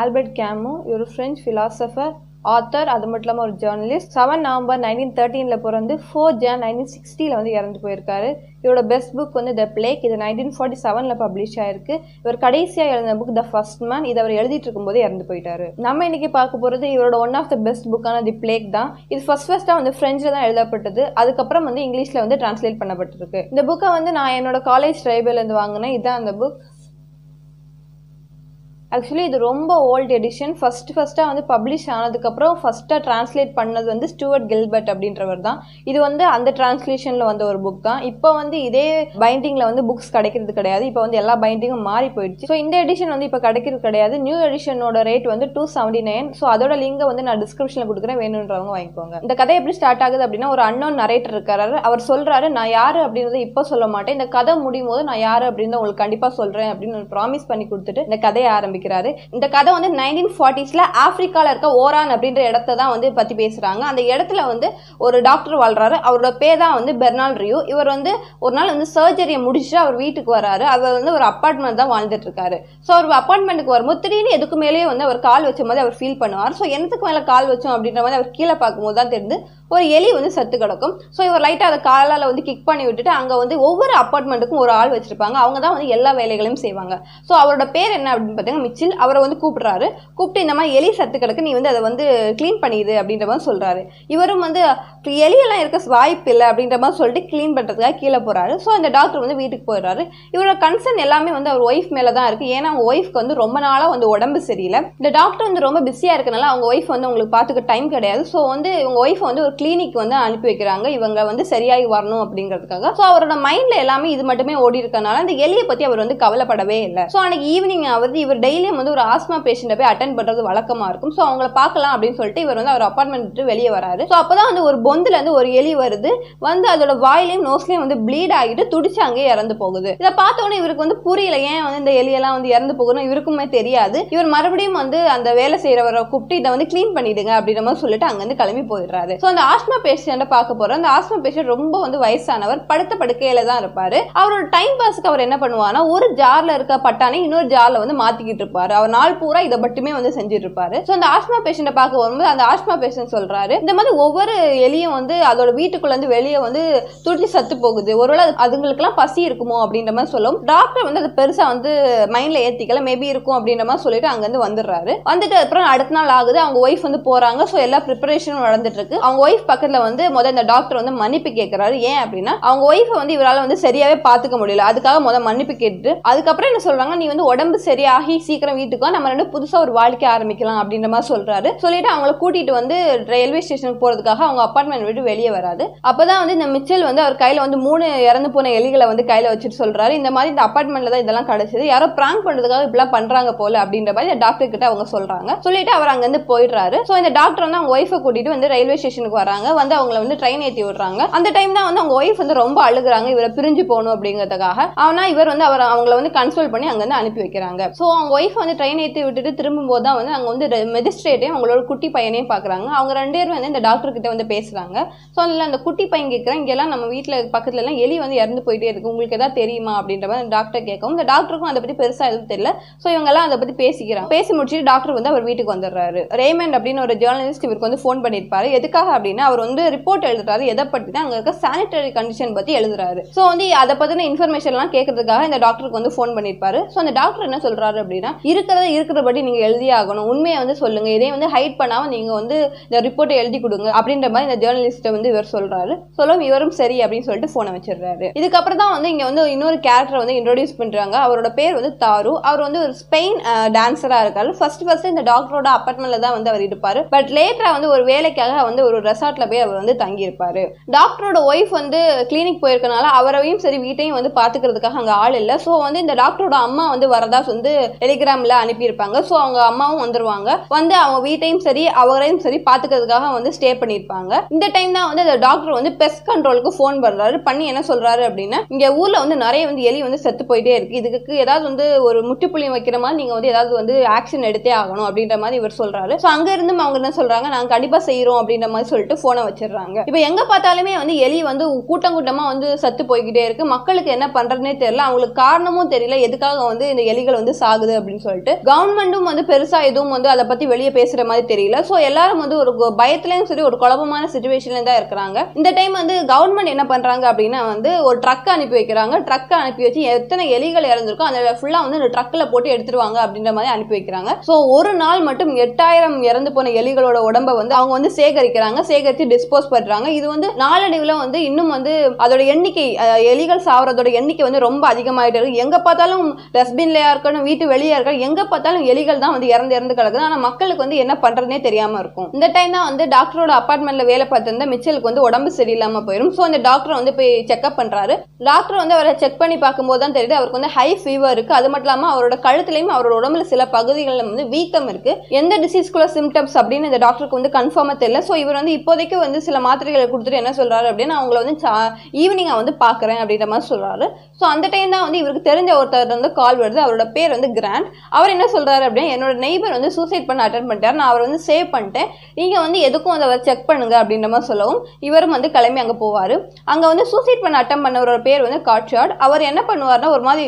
Albert Camus இவர் French philosopher author அது மட்டும் இல்லாமல் ஒரு ஜேர்னலிஸ்ட் செவன் நவம்பர் நைன்டீன் தேர்ட்டீனில் பிறந்து ஃபோர் ஜான் நைன்டீன் சிக்ஸ்டியில் வந்து இறந்து போயிருக்காரு. இவரோட பெஸ்ட் புக் வந்து த பிளேக் இது நைன்டீன் ஃபார்ட்டி செவனில் பப்ளிஷ் ஆயிருக்கு. இவர் கடைசியாக எழுதின புக் த ஃபர்ஸ்ட் மேன் இது அவர் எழுதிட்டு இருக்கும்போது இறந்து போயிட்டாரு. நம்ம இன்னைக்கு பார்க்க போகிறது இவரோட ஒன் ஆஃப் த பெஸ்ட் புக்கான தி பிளேக் தான். இது ஃபர்ஸ்ட் ஃபர்ஸ்ட்டாக வந்து ஃப்ரெஞ்சில் தான் எழுதப்பட்டது. அதுக்கப்புறம் வந்து இங்கிலீஷில் வந்து டிரான்ஸ்லேட் பண்ணப்பட்டிருக்கு. இந்த புக்கை வந்து நான் என்னோட காலேஜ் ட்ரைபிள்லேருந்து வாங்கினேன். இதுதான் அந்த புக் ஆக்சுவலி இது ரொம்ப ஓல்டு எடிஷன் ஃபஸ்ட்டு ஃபர்ஸ்ட்டாக வந்து பப்ளிஷ் ஆனதுக்கப்புறம் ஃபர்ஸ்ட்டாக டிரான்ஸ்லேட் பண்ணது வந்து ஸ்டூவர்ட் கில்பர்ட் அப்படின்றவர் தான். இது வந்து அந்த டிரான்ஸ்லேஷனில் வந்த ஒரு புக் தான். இப்போ வந்து இதே பைண்டிங்கில் வந்து புக்ஸ் கிடைக்கிறது கிடையாது. இப்போ வந்து எல்லா பைண்டிங்கும் மாறி போயிடுச்சு. ஸோ இந்த எடிஷன் வந்து இப்போ கிடைக்கிறது கிடையாது. நியூ எடிஷனோட ரேட் வந்து டூ செவன்டி நைன் ஸோ அதோட லிங்கை வந்து நான் டிஸ்கிரிப்ஷனில் கொடுக்குறேன். வேணுன்றவங்க வாங்கிக்கோங்க. இந்த கதை எப்படி ஸ்டார்ட் ஆகுது அப்படின்னா ஒரு அன்னோன் நரேட்டர் இருக்காரு. அவர் சொல்கிறாரு நான் யார் அப்படின்றத இப்போ சொல்ல மாட்டேன். இந்த கதை முடியும் போது நான் யார் அப்படின்னு உங்களுக்கு கண்டிப்பாக சொல்கிறேன் அப்படின்னு ப்ராமிஸ் பண்ணி கொடுத்துட்டு இந்த கதையை ஆரம்பிக்கிறாரு இந்த கதை வந்து நைன்டீன் ஃபார்ட்டிஸ்ல ஆப்பிரிக்கால இருக்க ஓரான் அப்படின்ற இடத்த தான் வந்து பத்தி பேசுறாங்க. அந்த இடத்துல வந்து ஒரு டாக்டர் வாழ்றாரு. அவரோட பேர் தான் வந்து பெர்னால் ரியூ. இவர் வந்து ஒரு நாள் வந்து சர்ஜரியை முடிச்சுட்டு அவர் வீட்டுக்கு வராரு. அவர் வந்து ஒரு அப்பார்ட்மெண்ட் தான் வாழ்ந்துட்டு இருக்காரு ஸோ அவர் அப்பார்ட்மெண்ட்டுக்கு வரும்போது திடீர்னு எதுக்கு மேலேயே வந்து அவர் கால் வச்ச மாதிரி அவர் ஃபீல் பண்ணுவார். ஸோ என்னத்துக்கு மேலே கால் வச்சோம் அப்படின்ற மாதிரி அவர் கீழே பார்க்கும்போது தான் தெரிந்து ஒரு எலி வந்து செத்து கிடக்கும். ஸோ இவர் லைட்டாக அதை காலால் வந்து கிக் பண்ணி விட்டுட்டு அங்கே வந்து ஒவ்வொரு அப்பார்ட்மெண்ட்டுக்கும் ஒரு ஆள் வச்சிருப்பாங்க. அவங்க தான் வந்து எல்லா வேலைகளையும் செய்வாங்க. ஸோ அவரோட பேர் என்ன அப்படின்னு பார்த்தீங்கன்னா மிச்சில். அவரை வந்து கூப்பிடுறாரு. கூப்பிட்டு இந்த மாதிரி எலி செத்து கிடக்கு நீ வந்து அதை வந்து க்ளீன் பண்ணிடு அப்படின்ற மாதிரி சொல்கிறாரு இவரும் வந்து எலியெல்லாம் இருக்க வாய்ப்பு இல்லை அப்படின்ற மாதிரி சொல்லிட்டு க்ளீன் பண்ணுறதுக்காக கீழே போகிறாரு ஸோ அந்த டாக்டர் வந்து வீட்டுக்கு போயிடுறாரு. இவரோட கன்சர்ன் எல்லாமே வந்து அவர் ஒய்ஃப் மேலே தான் இருக்குது ஏன்னா அவங்க ஒய்ஃப்க்கு வந்து ரொம்ப நாளாக வந்து உடம்பு சரியில்லை. இந்த டாக்டர் வந்து ரொம்ப பிஸியாக இருக்கனால அவங்க ஒய்ஃப் வந்து உங்களுக்கு பார்த்துக்க டைம் கிடையாது. ஸோ வந்து இவங்க ஒய்ஃப் வந்து ஒரு கிளினிக் வந்து அனுப்பி வைக்கிறாங்க. இவங்க வந்து சரியாகி வரணும் அப்படிங்கிறதுக்காக. ஸோ அவரோட மைண்ட்ல எல்லாமே இது மட்டுமே ஓடி இருக்கனால அந்த எலியை பத்தி அவர் வந்து கவலைப்படவே இல்லை. ஸோ அன்னைக்கு ஈவினிங் ஆகுது இவர் டெய்லியும் வந்து ஒரு ஆஸ்மா பேஷண்ட்டை போய் அட்டன் பண்றது வழக்கமா இருக்கும். ஸோ அவங்கள பார்க்கலாம் அப்படின்னு சொல்லிட்டு இவர் வந்து அவர் அப்பார்ட்மெண்ட் விட்டு வெளியே வராரு. ஸோ அப்பதான் வந்து ஒரு பொந்துல இருந்து ஒரு எலி வருது. வந்து அதோட வாயிலையும் நோஸ்லையும் வந்து ப்ளீட் ஆகிட்டு துடிச்சு அங்கேயே இறந்து போகுது. இதை பார்த்தோன்னே இவருக்கு வந்து புரியல. ஏன் வந்து இந்த எலியெல்லாம் வந்து இறந்து போகணும் இவருக்குமே தெரியாது. இவர் மறுபடியும் வந்து அந்த வேலை செய்யறவரை கூப்பிட்டு இதை வந்து க்ளீன் பண்ணிடுங்க அப்படின்ற மாதிரி சொல்லிட்டு அங்கிருந்து கிளம்பி போயிடுறாரு. ஸோ அந்த ஆஸ்மா பேஷண்ட்டை பார்க்க போறோம். அந்த ஆஸ்மா பேஷண்ட் ரொம்ப வந்து வயசானவர். படுத்த படுக்கையில தான் இருப்பாரு. அவரோட டைம் பாஸ்க்கு அவர் என்ன பண்ணுவார்னா ஒரு ஜார்ல இருக்க பட்டானை இன்னொரு ஜார்ல வந்து மாத்திக்கிட்டு இருப்பாரு. அவர் நாள் பூரா இதை மட்டுமே வந்து செஞ்சுட்டு இருப்பாரு. ஸோ அந்த ஆஸ்மா பேஷண்ட்டை பார்க்க வரும்போது அந்த ஆஸ்மா பேஷண்ட் சொல்றாரு இந்த மாதிரி ஒவ்வொரு எலியும் வந்து அதோட வீட்டுக்குள்ள இருந்து வெளியே வந்து துடிச்சு சத்து போகுது. ஒருவேளை அதுங்களுக்குலாம் பசி இருக்குமோ? அப்படின்ற மாதிரி சொல்லும். டாக்டர் வந்து அது பெருசா வந்து மைண்ட்ல ஏத்திக்கல. மேபி இருக்கும் அப்படின்ற மாதிரி சொல்லிட்டு அங்க இருந்து வந்துடுறாரு. வந்துட்டு அப்புறம் அடுத்த நாள் ஆகுது. அவங்க ஒய்ஃப் வந்து போறாங்க. ஸோ எல்லா ப்ரிப்பரேஷனும் நடந்துட்டு இருக்கு. அவங்க ஒய்ஃப் பக்கத்துல வந்து முதல் இந்த டாக்டர் வந்து மன்னிப்பு கேட்கறாரு ஏன் அப்படின்னா அவங்க ஒய்ஃபை வந்து இவரால வந்து சரியாவே பாத்துக்க முடியல. அதுக்காக முதல் மன்னிப்பு கேட்டு அதுக்கப்புறம் என்ன சொல்றாங்க நீ வந்து உடம்பு சரியாகி சீக்கிரம் வீட்டுக்கு நம்ம ரெண்டு புதுசா ஒரு வாழ்க்கை ஆரம்பிக்கலாம் அப்படின்ற மாதிரி சொல்றாரு. சொல்லிட்டு அவங்கள கூட்டிட்டு வந்து ரயில்வே ஸ்டேஷனுக்கு போறதுக்காக அவங்க அப்பார்ட்மெண்ட் விட்டு வெளியே வராது அப்பதான் வந்து இந்த மிச்சல் வந்து அவர் கையில வந்து மூணு இறந்து போன எலிகளை வந்து கையில வச்சுட்டு சொல்றாரு. இந்த மாதிரி இந்த அப்பார்ட்மெண்ட்ல தான் இதெல்லாம் கிடைச்சது. யாரோ பிராங்க் பண்றதுக்காக இப்படிலாம் பண்றாங்க போல அப்படின்ற மாதிரி டாக்டர் கிட்ட அவங்க சொல்றாங்க. சொல்லிட்டு அவர் அங்க இருந்து போயிடுறாரு. சோ இந்த டாக்டர் வந்து அவங்க ஒய்ஃபை கூட்டிட்டு வந்து ரயில்வே ஸ்டேஷனுக்கு வராங்க வந்து அவங்கள வந்து ட்ரெயின் ஏத்தி விடுறாங்க. அந்த டைம் தான் வந்து அவங்க ஒய்ஃப் வந்து ரொம்ப அழுகுறாங்க. இவரை பிரிஞ்சு போகணும் அப்படிங்கிறதுக்காக. ஆனா இவர் வந்து அவர் அவங்கள வந்து கன்சோல் பண்ணி அங்க இருந்து அனுப்பி வைக்கிறாங்க. சோ அவங்க ஒய்ஃப் வந்து ட்ரெயின் ஏத்தி விட்டுட்டு திரும்பும் போது தான் வந்து அங்க வந்து மெஜிஸ்ட்ரேட்டையும் அவங்களோட குட்டி பையனையும் பாக்குறாங்க. அவங்க ரெண்டு பேரும் வந்து இந்த டாக்டர் கிட்ட வந்து பேசுறாங்க. ஸோ அதில் அந்த குட்டி பையன் கேட்குறேன் இங்கெல்லாம் நம்ம வீட்டில் பக்கத்துல எல்லாம் எலி வந்து இறந்து போயிட்டே இருக்கு. உங்களுக்கு எதாவது தெரியுமா அப்படின்ற மாதிரி டாக்டர் கேட்கவும் இந்த டாக்டருக்கும் அதை பத்தி பெருசா எதுவும் தெரியல. ஸோ இவங்கெல்லாம் அதை பத்தி பேசிக்கிறாங்க. பேசி முடிச்சுட்டு டாக்டர் வந்து அவர் வீட்டுக்கு வந்துடுறாரு. ரேமண்ட் அப்படின்னு ஒரு ஜேர்னலிஸ்ட் இவருக்கு வந்து ஃபோன் பண்ணியிருப்பாரு. எதுக்காக அப்படின்னு அவர் வந்து ரிப்போர்ட் எழுதுறாரு. எதை பற்றி தான் அங்க இருக்க சானிடரி கண்டிஷன் பத்தி எழுதுறாரு. ஸோ வந்து அதை பத்தின இன்ஃபர்மேஷன் எல்லாம் கேட்கறதுக்காக இந்த டாக்டருக்கு வந்து ஃபோன் பண்ணியிருப்பாரு ஸோ அந்த டாக்டர் என்ன சொல்றாரு அப்படின்னா இருக்கிறத இருக்கிறபடி நீங்க எழுதியே ஆகணும். உண்மையை வந்து சொல்லுங்க. இதே வந்து ஹைட் பண்ணாம நீங்க வந்து இந்த ரிப்போர்ட்டை எழுதி கொடுங்க. அப்படின்ற மாதிரி இந்த ஜேர்னலிஸ்ட்டை வந்து இவர் சொல்றாரு. சொல்லவும் இவரும் சரி அப்படின்னு சொல்லிட்டு ஃபோனை வச்சிடுறாரு. இதுக்கப்புறம் தான் வந்து இங்க வந்து இன்னொரு கேரக்டர் வந்து இன்ட்ரோடியூஸ் பண்றாங்க. அவரோட பேர் வந்து தாரு. அவர் வந்து ஒரு ஸ்பெயின் டான்சரா இருக்காரு. ஃபர்ஸ்ட் ஃபர்ஸ்ட் இந்த டாக்டரோட அப்பார்ட்மெண்ட்ல தான் வந்து அவர் இருப்பாரு. பட் லேட்டரா வந்து ஒரு வேலைக்காக வந்து ஒரு ரெசார்ட்ல போய் அவர் வந்து தங்கியிருப்பாரு. டாக்டரோட ஒய்ஃப் வந்து கிளினிக் போயிருக்கனால அவரையும் சரி வீட்டையும் வந்து பாத்துக்கிறதுக்காக அங்க ஆள் இல்ல. சோ வந்து இந்த டாக்டரோட அம்மா வந்து வரதா வந்து டெலிகிராம்ல அனுப்பியிருப்பாங்க. சோ அவங்க அம்மாவும் வந்துருவாங்க. வந்து அவங்க வீட்டையும் சரி அவரையும் சரி பாத்துக்கிறதுக்காக வந்து ஸ்டே பண்ணியிருப்பாங்க. இந்த டைம் தான் வந்து அந்த டாக்டர் வந்து பெஸ்ட் கண்ட்ரோலுக்கு ஃபோன் பண்றாரு. பண்ணி என்ன சொல்றாரு அப்படின்னா இங்க ஊர்ல வந்து நிறைய வந்து எலி வந்து செத்து போயிட்டே இருக்கு. இதுக்கு ஏதாவது வந்து ஒரு முட்டுப்புள்ளி வைக்கிற மாதிரி நீங்க வந்து ஏதாவது வந்து ஆக்ஷன் எடுத்தே ஆகணும் அப்படின்ற மாதிரி இவர் சொல்றாரு. சோ அங்க இருந்து அவங்க என்ன சொல்றாங்க நாங்க கண்டிப்பா செய்யறோம் அப்படின்ற மாதிரி சொல்லிட்டு போனை வச்சிடுறாங்க. இப்போ எங்க பார்த்தாலுமே வந்து எலி வந்து கூட்டம் கூட்டமா வந்து சத்து போய்கிட்டே இருக்கு. மக்களுக்கு என்ன பண்றதுனே தெரியல. அவங்களுக்கு காரணமும் தெரியல. எதுக்காக வந்து இந்த எலிகள் வந்து சாகுது அப்படின்னு சொல்லிட்டு. கவர்மெண்ட்டும் வந்து பெருசா எதுவும் வந்து அதை பத்தி வெளியே பேசுற மாதிரி தெரியல. ஸோ எல்லாரும் வந்து ஒரு பயத்துலையும் பயத்துலயும் சரி ஒரு குழப்பமான சுச்சுவேஷன்ல தான் இருக்கிறாங்க. இந்த டைம் வந்து கவர்மெண்ட் என்ன பண்றாங்க அப்படின்னா வந்து ஒரு ட்ரக் அனுப்பி வைக்கிறாங்க. ட்ரக் அனுப்பி வச்சு எத்தனை எலிகள் இறந்துருக்கோ அந்த ஃபுல்லா வந்து இந்த ட்ரக்ல போட்டு எடுத்துருவாங்க அப்படின்ற மாதிரி அனுப்பி வைக்கிறாங்க. ஸோ ஒரு நாள் மட்டும் எட்டாயிரம் இறந்து போன எலிகளோட உடம்ப வந்து அவங்க வந்து சேகரிக்கிறாங்க. சேகரித்து டிஸ்போஸ் பண்றாங்க. இது வந்து நாளடைவில் வந்து இன்னும் வந்து அதோட எண்ணிக்கை எலிகள் சாவறதோட எண்ணிக்கை வந்து ரொம்ப அதிகமாயிட்டு இருக்கு. எங்க பார்த்தாலும் டஸ்ட்பின்லயா இருக்கணும் வீட்டு வெளியே இருக்கணும் எங்க பார்த்தாலும் எலிகள் தான் வந்து இறந்து இறந்து கிடக்குது. ஆனா மக்களுக்கு வந்து என்ன பண்றதுனே தெரியாம இருக்கும். இந்த டைம் தான் வந்து டாக்டரோட அப்பார்ட்மெண்ட்ல வேலை பார்த்திருந்த மிச்சலுக்கு வந்து உடம்பு சரியில்லாம போயிடும் ஸோ அந்த டாக்டர் வந்து போய் செக்அப் பண்றாரு. டாக்டர் வந்து அவரை செக் பண்ணி பார்க்கும்போது தான் தெரியுது அவருக்கு வந்து ஹை ஃபீவர் இருக்கு. அது மட்டும் இல்லாம அவரோட கழுத்துலயும் அவரோட உடம்புல சில பகுதிகளில் வந்து வீக்கம் இருக்கு. எந்த டிசீஸ்குள்ள சிம்டம்ஸ் அப்படின்னு இந்த டாக்டருக்கு வந்து கன்ஃபார்மா தெரியல. ஸோ இவர் வந்து இப்போதைக்கு வந்து சில மாத்திரைகளை கொடுத்துட்டு என்ன சொல்கிறாரு அப்படின்னா அவங்கள வந்து வந்து ஈவினிங் வந்து பார்க்குறேன் அப்படின்ற மாதிரி சொல்கிறாரு ஸோ அந்த டைம் தான் வந்து இவருக்கு தெரிஞ்ச ஒருத்தர் வந்து கால் வருது. அவரோட பேர் வந்து கிராண்ட் அவர் என்ன சொல்கிறாரு அப்படின்னா என்னோட நெய்பர் வந்து சூசைட் பண்ண அட்டன் பண்ணிட்டார். நான் அவர் வந்து சேவ் பண்ணிட்டேன். நீங்கள் வந்து எதுக்கும் அதை செக் பண்ணுங்க அப்படின்ற மாதிரி சொல்லவும் இவரும் வந்து கிளம்பி அங்கே போவார். அங்கே வந்து சூசைட் பண்ண அட்டம் பண்ணவரோட பேர் வந்து காட்சாட் அவர் என்ன பண்ணுவார்னா ஒரு மாதிரி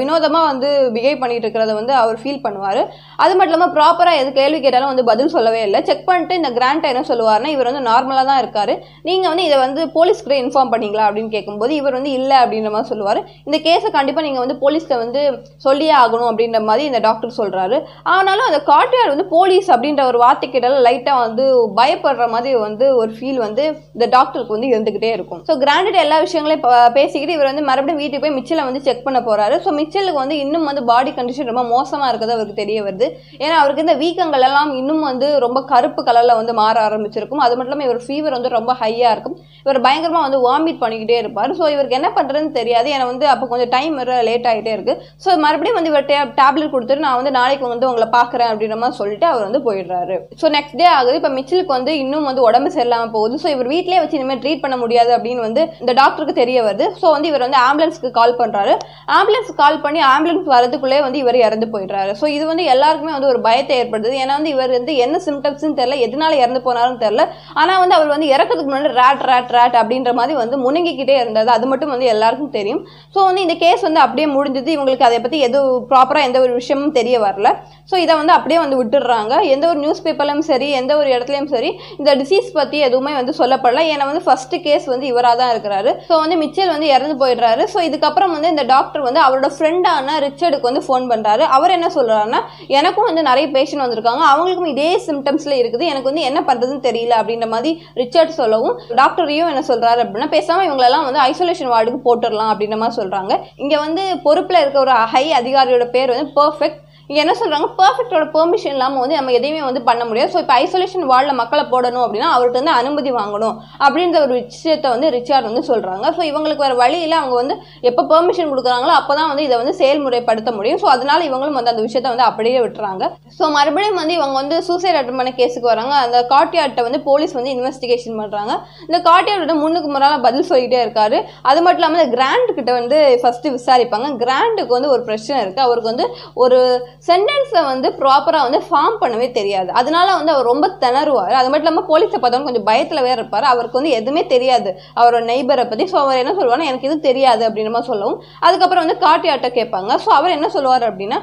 வினோதமாக வந்து பிஹேவ் பண்ணிட்டு இருக்கிறத வந்து அவர் ஃபீல் பண்ணுவார். அது மட்டும் இல்லாமல் ப்ராப்பராக எது கேள்வி கேட்டாலும் வந்து பதில் சொல்லவே இல்லை. செக் பண்ணிட்டு இந்த கிராண்ட் என்ன சொல்லுவார்னா இவர் வந்து நார்மலாக தான் இருக்காரு. நீங்கள் வந்து இதை வந்து போலீஸ்க்கு இன்ஃபார்ம் பண்ணீங்களா அப்படின்னு கேட்கும்போது இவர் வந்து இல்லை அப்படின்ற மாதிரி சொல்லுவார். இந்த கேஸை கண்டிப்பாக நீங்கள் வந்து போலீஸ்க்கு வந்து சொல்லியே ஆகணும் அப்படின்ற மாதிரி இந்த டாக்டர் சொல்கிறாரு ஆனாலும் அந்த காட்டியார் வந்து போலீஸ் அப்படின்ற ஒரு வார்த்தைக்கிட்ட லைட்டாக வந்து பயப்படுற மாதிரி வந்து ஒரு ஃபீல் வந்து இந்த டாக்டருக்கு வந்து இருந்துக்கிட்டே இருக்கும். ஸோ கிராண்டட் எல்லா விஷயங்களையும் பேசிக்கிட்டு இவர் வந்து மறுபடியும் வீட்டுக்கு போய் மிச்சலை வந்து செக் பண்ண போகிறாரு ஸோ மிச்சலுக்கு வந்து இன்னும் வந்து பாடி கண்டிஷன் ரொம்ப மோசமாக இருக்கிறது அவருக்கு தெரிய வருது. ஏன்னா அவருக்கு இந்த வீக்கங்கள் எல்லாம் இன்னும் வந்து ரொம்ப கருப்பு கலரில் வந்து மாற ஆரம்பிச்சிருக்கும். அது மட்டும் மட்டும் இவர் ஃபீவர் வந்து ரொம்ப ஹையாக இருக்கும். இவர் பயங்கரமாக வந்து வாமிட் பண்ணிக்கிட்டே இருப்பார். ஸோ இவருக்கு என்ன பண்ணுறதுன்னு தெரியாது. ஏன்னா வந்து அப்போ கொஞ்சம் டைம் வேற லேட் ஆகிட்டே இருக்கு. ஸோ மறுபடியும் வந்து இவர் டேப்லெட் கொடுத்துட்டு நான் வந்து நாளைக்கு வந்து உங்களை பார்க்குறேன் அப்படின்ற மாதிரி சொல்லிட்டு அவர் வந்து போயிடுறாரு. ஸோ நெக்ஸ்ட் டே ஆகுது. இப்போ மிச்சிலுக்கு வந்து இன்னும் வந்து உடம்பு சரியில்லாமல் போகுது. ஸோ இவர் வீட்டிலே வச்சு இனிமேல் ட்ரீட் பண்ண முடியாது அப்படின்னு வந்து இந்த டாக்டருக்கு தெரிய வருது. ஸோ வந்து இவர் வந்து ஆம்புலன்ஸ்க்கு கால் பண்ணுறாரு ஆம்புலன்ஸ் கால் பண்ணி ஆம்புலன்ஸ் வரதுக்குள்ளே வந்து இவர் இறந்து போயிடுறாரு. ஸோ இது வந்து எல்லாருக்குமே வந்து ஒரு பயத்தை ஏற்படுத்துது. ஏன்னா வந்து இவர் வந்து என்ன சிம்டம்ஸ்னு தெரியல. எதனால இறந்து போனாலும் தெரியல. ஆனால் வந்து அவர் வந்து இறக்கிறதுக்கு முன்னாடி ரேட் ரேட் ரேட் அப்படின்ற மாதிரி வந்து முணங்கிக்கிட்டே இருந்தது. அது மட்டும் வந்து எல்லாருக்கும் தெரியும். ஸோ வந்து இந்த கேஸ் வந்து அப்படியே முடிஞ்சது. இவங்களுக்கு அதை பற்றி எதுவும் ப்ராப்பராக எந்த ஒரு விஷயமும் தெரிய வரல. ஸோ இதை வந்து அப்படியே வந்து விட்டுடுறாங்க. எந்த ஒரு நியூஸ் பேப்பர்லையும் சரி எந்த ஒரு இடத்துலையும் சரி இந்த டிசீஸ் பற்றி எதுவுமே வந்து சொல்லப்படல. ஏன்னா வந்து ஃபஸ்ட்டு கேஸ் வந்து இவராக தான் இருக்கிறாரு. ஸோ வந்து மிச்சல் வந்து இறந்து போயிடுறாரு. ஸோ இதுக்கப்புறம் வந்து இந்த டாக்டர் வந்து அவரோட ஃப்ரெண்டான ரிச்சர்டுக்கு வந்து ஃபோன் பண்ணுறாரு அவர் என்ன சொல்கிறாருன்னா எனக்கும் வந்து நிறைய பேஷண்ட் வந்திருக்காங்க. அவங்களுக்கும் இதே சிம்டம்ஸில் இருக்குது. எனக்கு வந்து என்ன பண்ணுறதுன்னு தெரியல அப்படின்ற மாதிரி ரிச்சர்ட் சொல்லவும் டாக்டரையும் என்ன சொல்றாரு அப்படின்னா பேசாம இவங்களெல்லாம் வந்து ஐசோலேஷன் வார்டுக்கு போட்டுடலாம் அப்படின்ற மாதிரி சொல்றாங்க. இங்க வந்து பொறுப்புல இருக்க ஒரு ஹை அதிகாரியோட பேர் வந்து பெர்ஃபெக்ட் இங்கே என்ன சொல்கிறாங்க பர்ஃபெக்டோட பெர்மிஷன் இல்லாமல் வந்து நம்ம எதையுமே வந்து பண்ண முடியாது. ஸோ இப்போ ஐசோலேஷன் வார்டில் மக்களை போடணும் அப்படின்னா அவர்கிட்ட வந்து அனுமதி வாங்கணும் அப்படின்ற ஒரு விஷயத்தை வந்து ரிச்சார்ட் வந்து சொல்கிறாங்க ஸோ இவங்களுக்கு வேறு வழியில் அவங்க வந்து எப்போ பெர்மிஷன் கொடுக்குறாங்களோ அப்போ தான் வந்து இதை வந்து செயல்முறைப்படுத்த முடியும். ஸோ அதனால இவங்களும் வந்து அந்த விஷயத்தை வந்து அப்படியே விட்டுறாங்க. ஸோ மறுபடியும் வந்து இவங்க வந்து சூசைட் அட்டம் பண்ண கேஸுக்கு வராங்க. அந்த காட்டியாட்டை வந்து போலீஸ் வந்து இன்வெஸ்டிகேஷன் பண்ணுறாங்க இந்த காட்டியாட்டோட முன்னுக்கு முன்னால பதில் சொல்லிகிட்டே இருக்காரு. அது மட்டும் இல்லாமல் இந்த கிராண்ட் கிட்ட வந்து ஃபஸ்ட்டு விசாரிப்பாங்க. கிராண்டுக்கு வந்து ஒரு பிரச்சனை இருக்குது அவருக்கு வந்து ஒரு சென்டென்ஸை வந்து ப்ராப்பராக வந்து ஃபார்ம் பண்ணவே தெரியாது. அதனால வந்து அவர் ரொம்ப திணறுவார். அது மட்டும் இல்லாமல் போலீஸை பார்த்தவங்க கொஞ்சம் பயத்தில் வேற இருப்பார். அவருக்கு வந்து எதுவுமே தெரியாது. அவரோட நெய்பரை பற்றி ஸோ அவர் என்ன சொல்லுவார்னா எனக்கு இது தெரியாது அப்படின்ற மாதிரி சொல்லவும். அதுக்கப்புறம் வந்து காட்டியாட்ட கேட்பாங்க. ஸோ அவர் என்ன சொல்லுவார் அப்படின்னா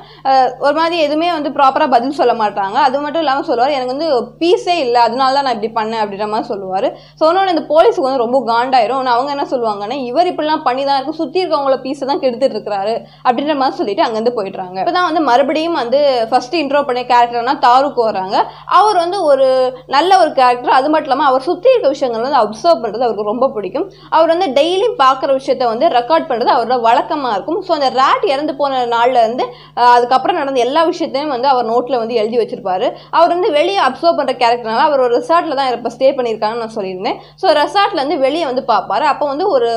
ஒரு மாதிரி எதுவுமே வந்து ப்ராப்பராக பதில் சொல்ல மாட்டாங்க. அது மட்டும் இல்லாமல் சொல்லுவார் எனக்கு வந்து பீஸே இல்லை. அதனால தான் நான் இப்படி பண்ணேன் அப்படின்ற மாதிரி சொல்லுவார். ஸோ ஒன்று இந்த போலீஸுக்கு வந்து ரொம்ப காண்டாயிரும். ஆனால் அவங்க என்ன சொல்லுவாங்கன்னா இவர் இப்படிலாம் பண்ணி தான் இருக்கும் சுற்றி இருக்கவங்கள பீஸை தான் கெடுத்துட்டு இருக்கிறாரு அப்படின்ற மாதிரி சொல்லிட்டு அங்கேருந்து போயிடுறாங்க. இப்போ தான் வந்து மறுபடியும் வந்து ஃபர்ஸ்ட் இன்ட்ரோ பண்ண கேரக்டர்னா தாருக்கு வராங்க அவர் வந்து ஒரு நல்ல ஒரு கேரக்டர் அது மட்டும் இல்லாமல் அவர் சுற்றி இருக்க விஷயங்கள் வந்து அப்சர்வ் பண்ணுறது அவருக்கு ரொம்ப பிடிக்கும். அவர் வந்து டெய்லியும் பார்க்குற விஷயத்த வந்து ரெக்கார்ட் பண்ணுறது அவரோட வழக்கமாக இருக்கும். ஸோ அந்த ரேட் இறந்து போன நாள்ல இருந்து அதுக்கப்புறம் நடந்த எல்லா விஷயத்தையும் வந்து அவர் நோட்டில் வந்து எழுதி வச்சிருப்பாரு. அவர் வந்து வெளியே அப்சர்வ் பண்ணுற கேரக்டர்னால அவர் ஒரு ரிசார்ட்டில் தான் இப்போ ஸ்டே பண்ணியிருக்காங்கன்னு நான் சொல்லியிருந்தேன். ஸோ ரெசார்ட்லேருந்து வெளியே வந்து பார்ப்பாரு. அப்போ வந்து ஒரு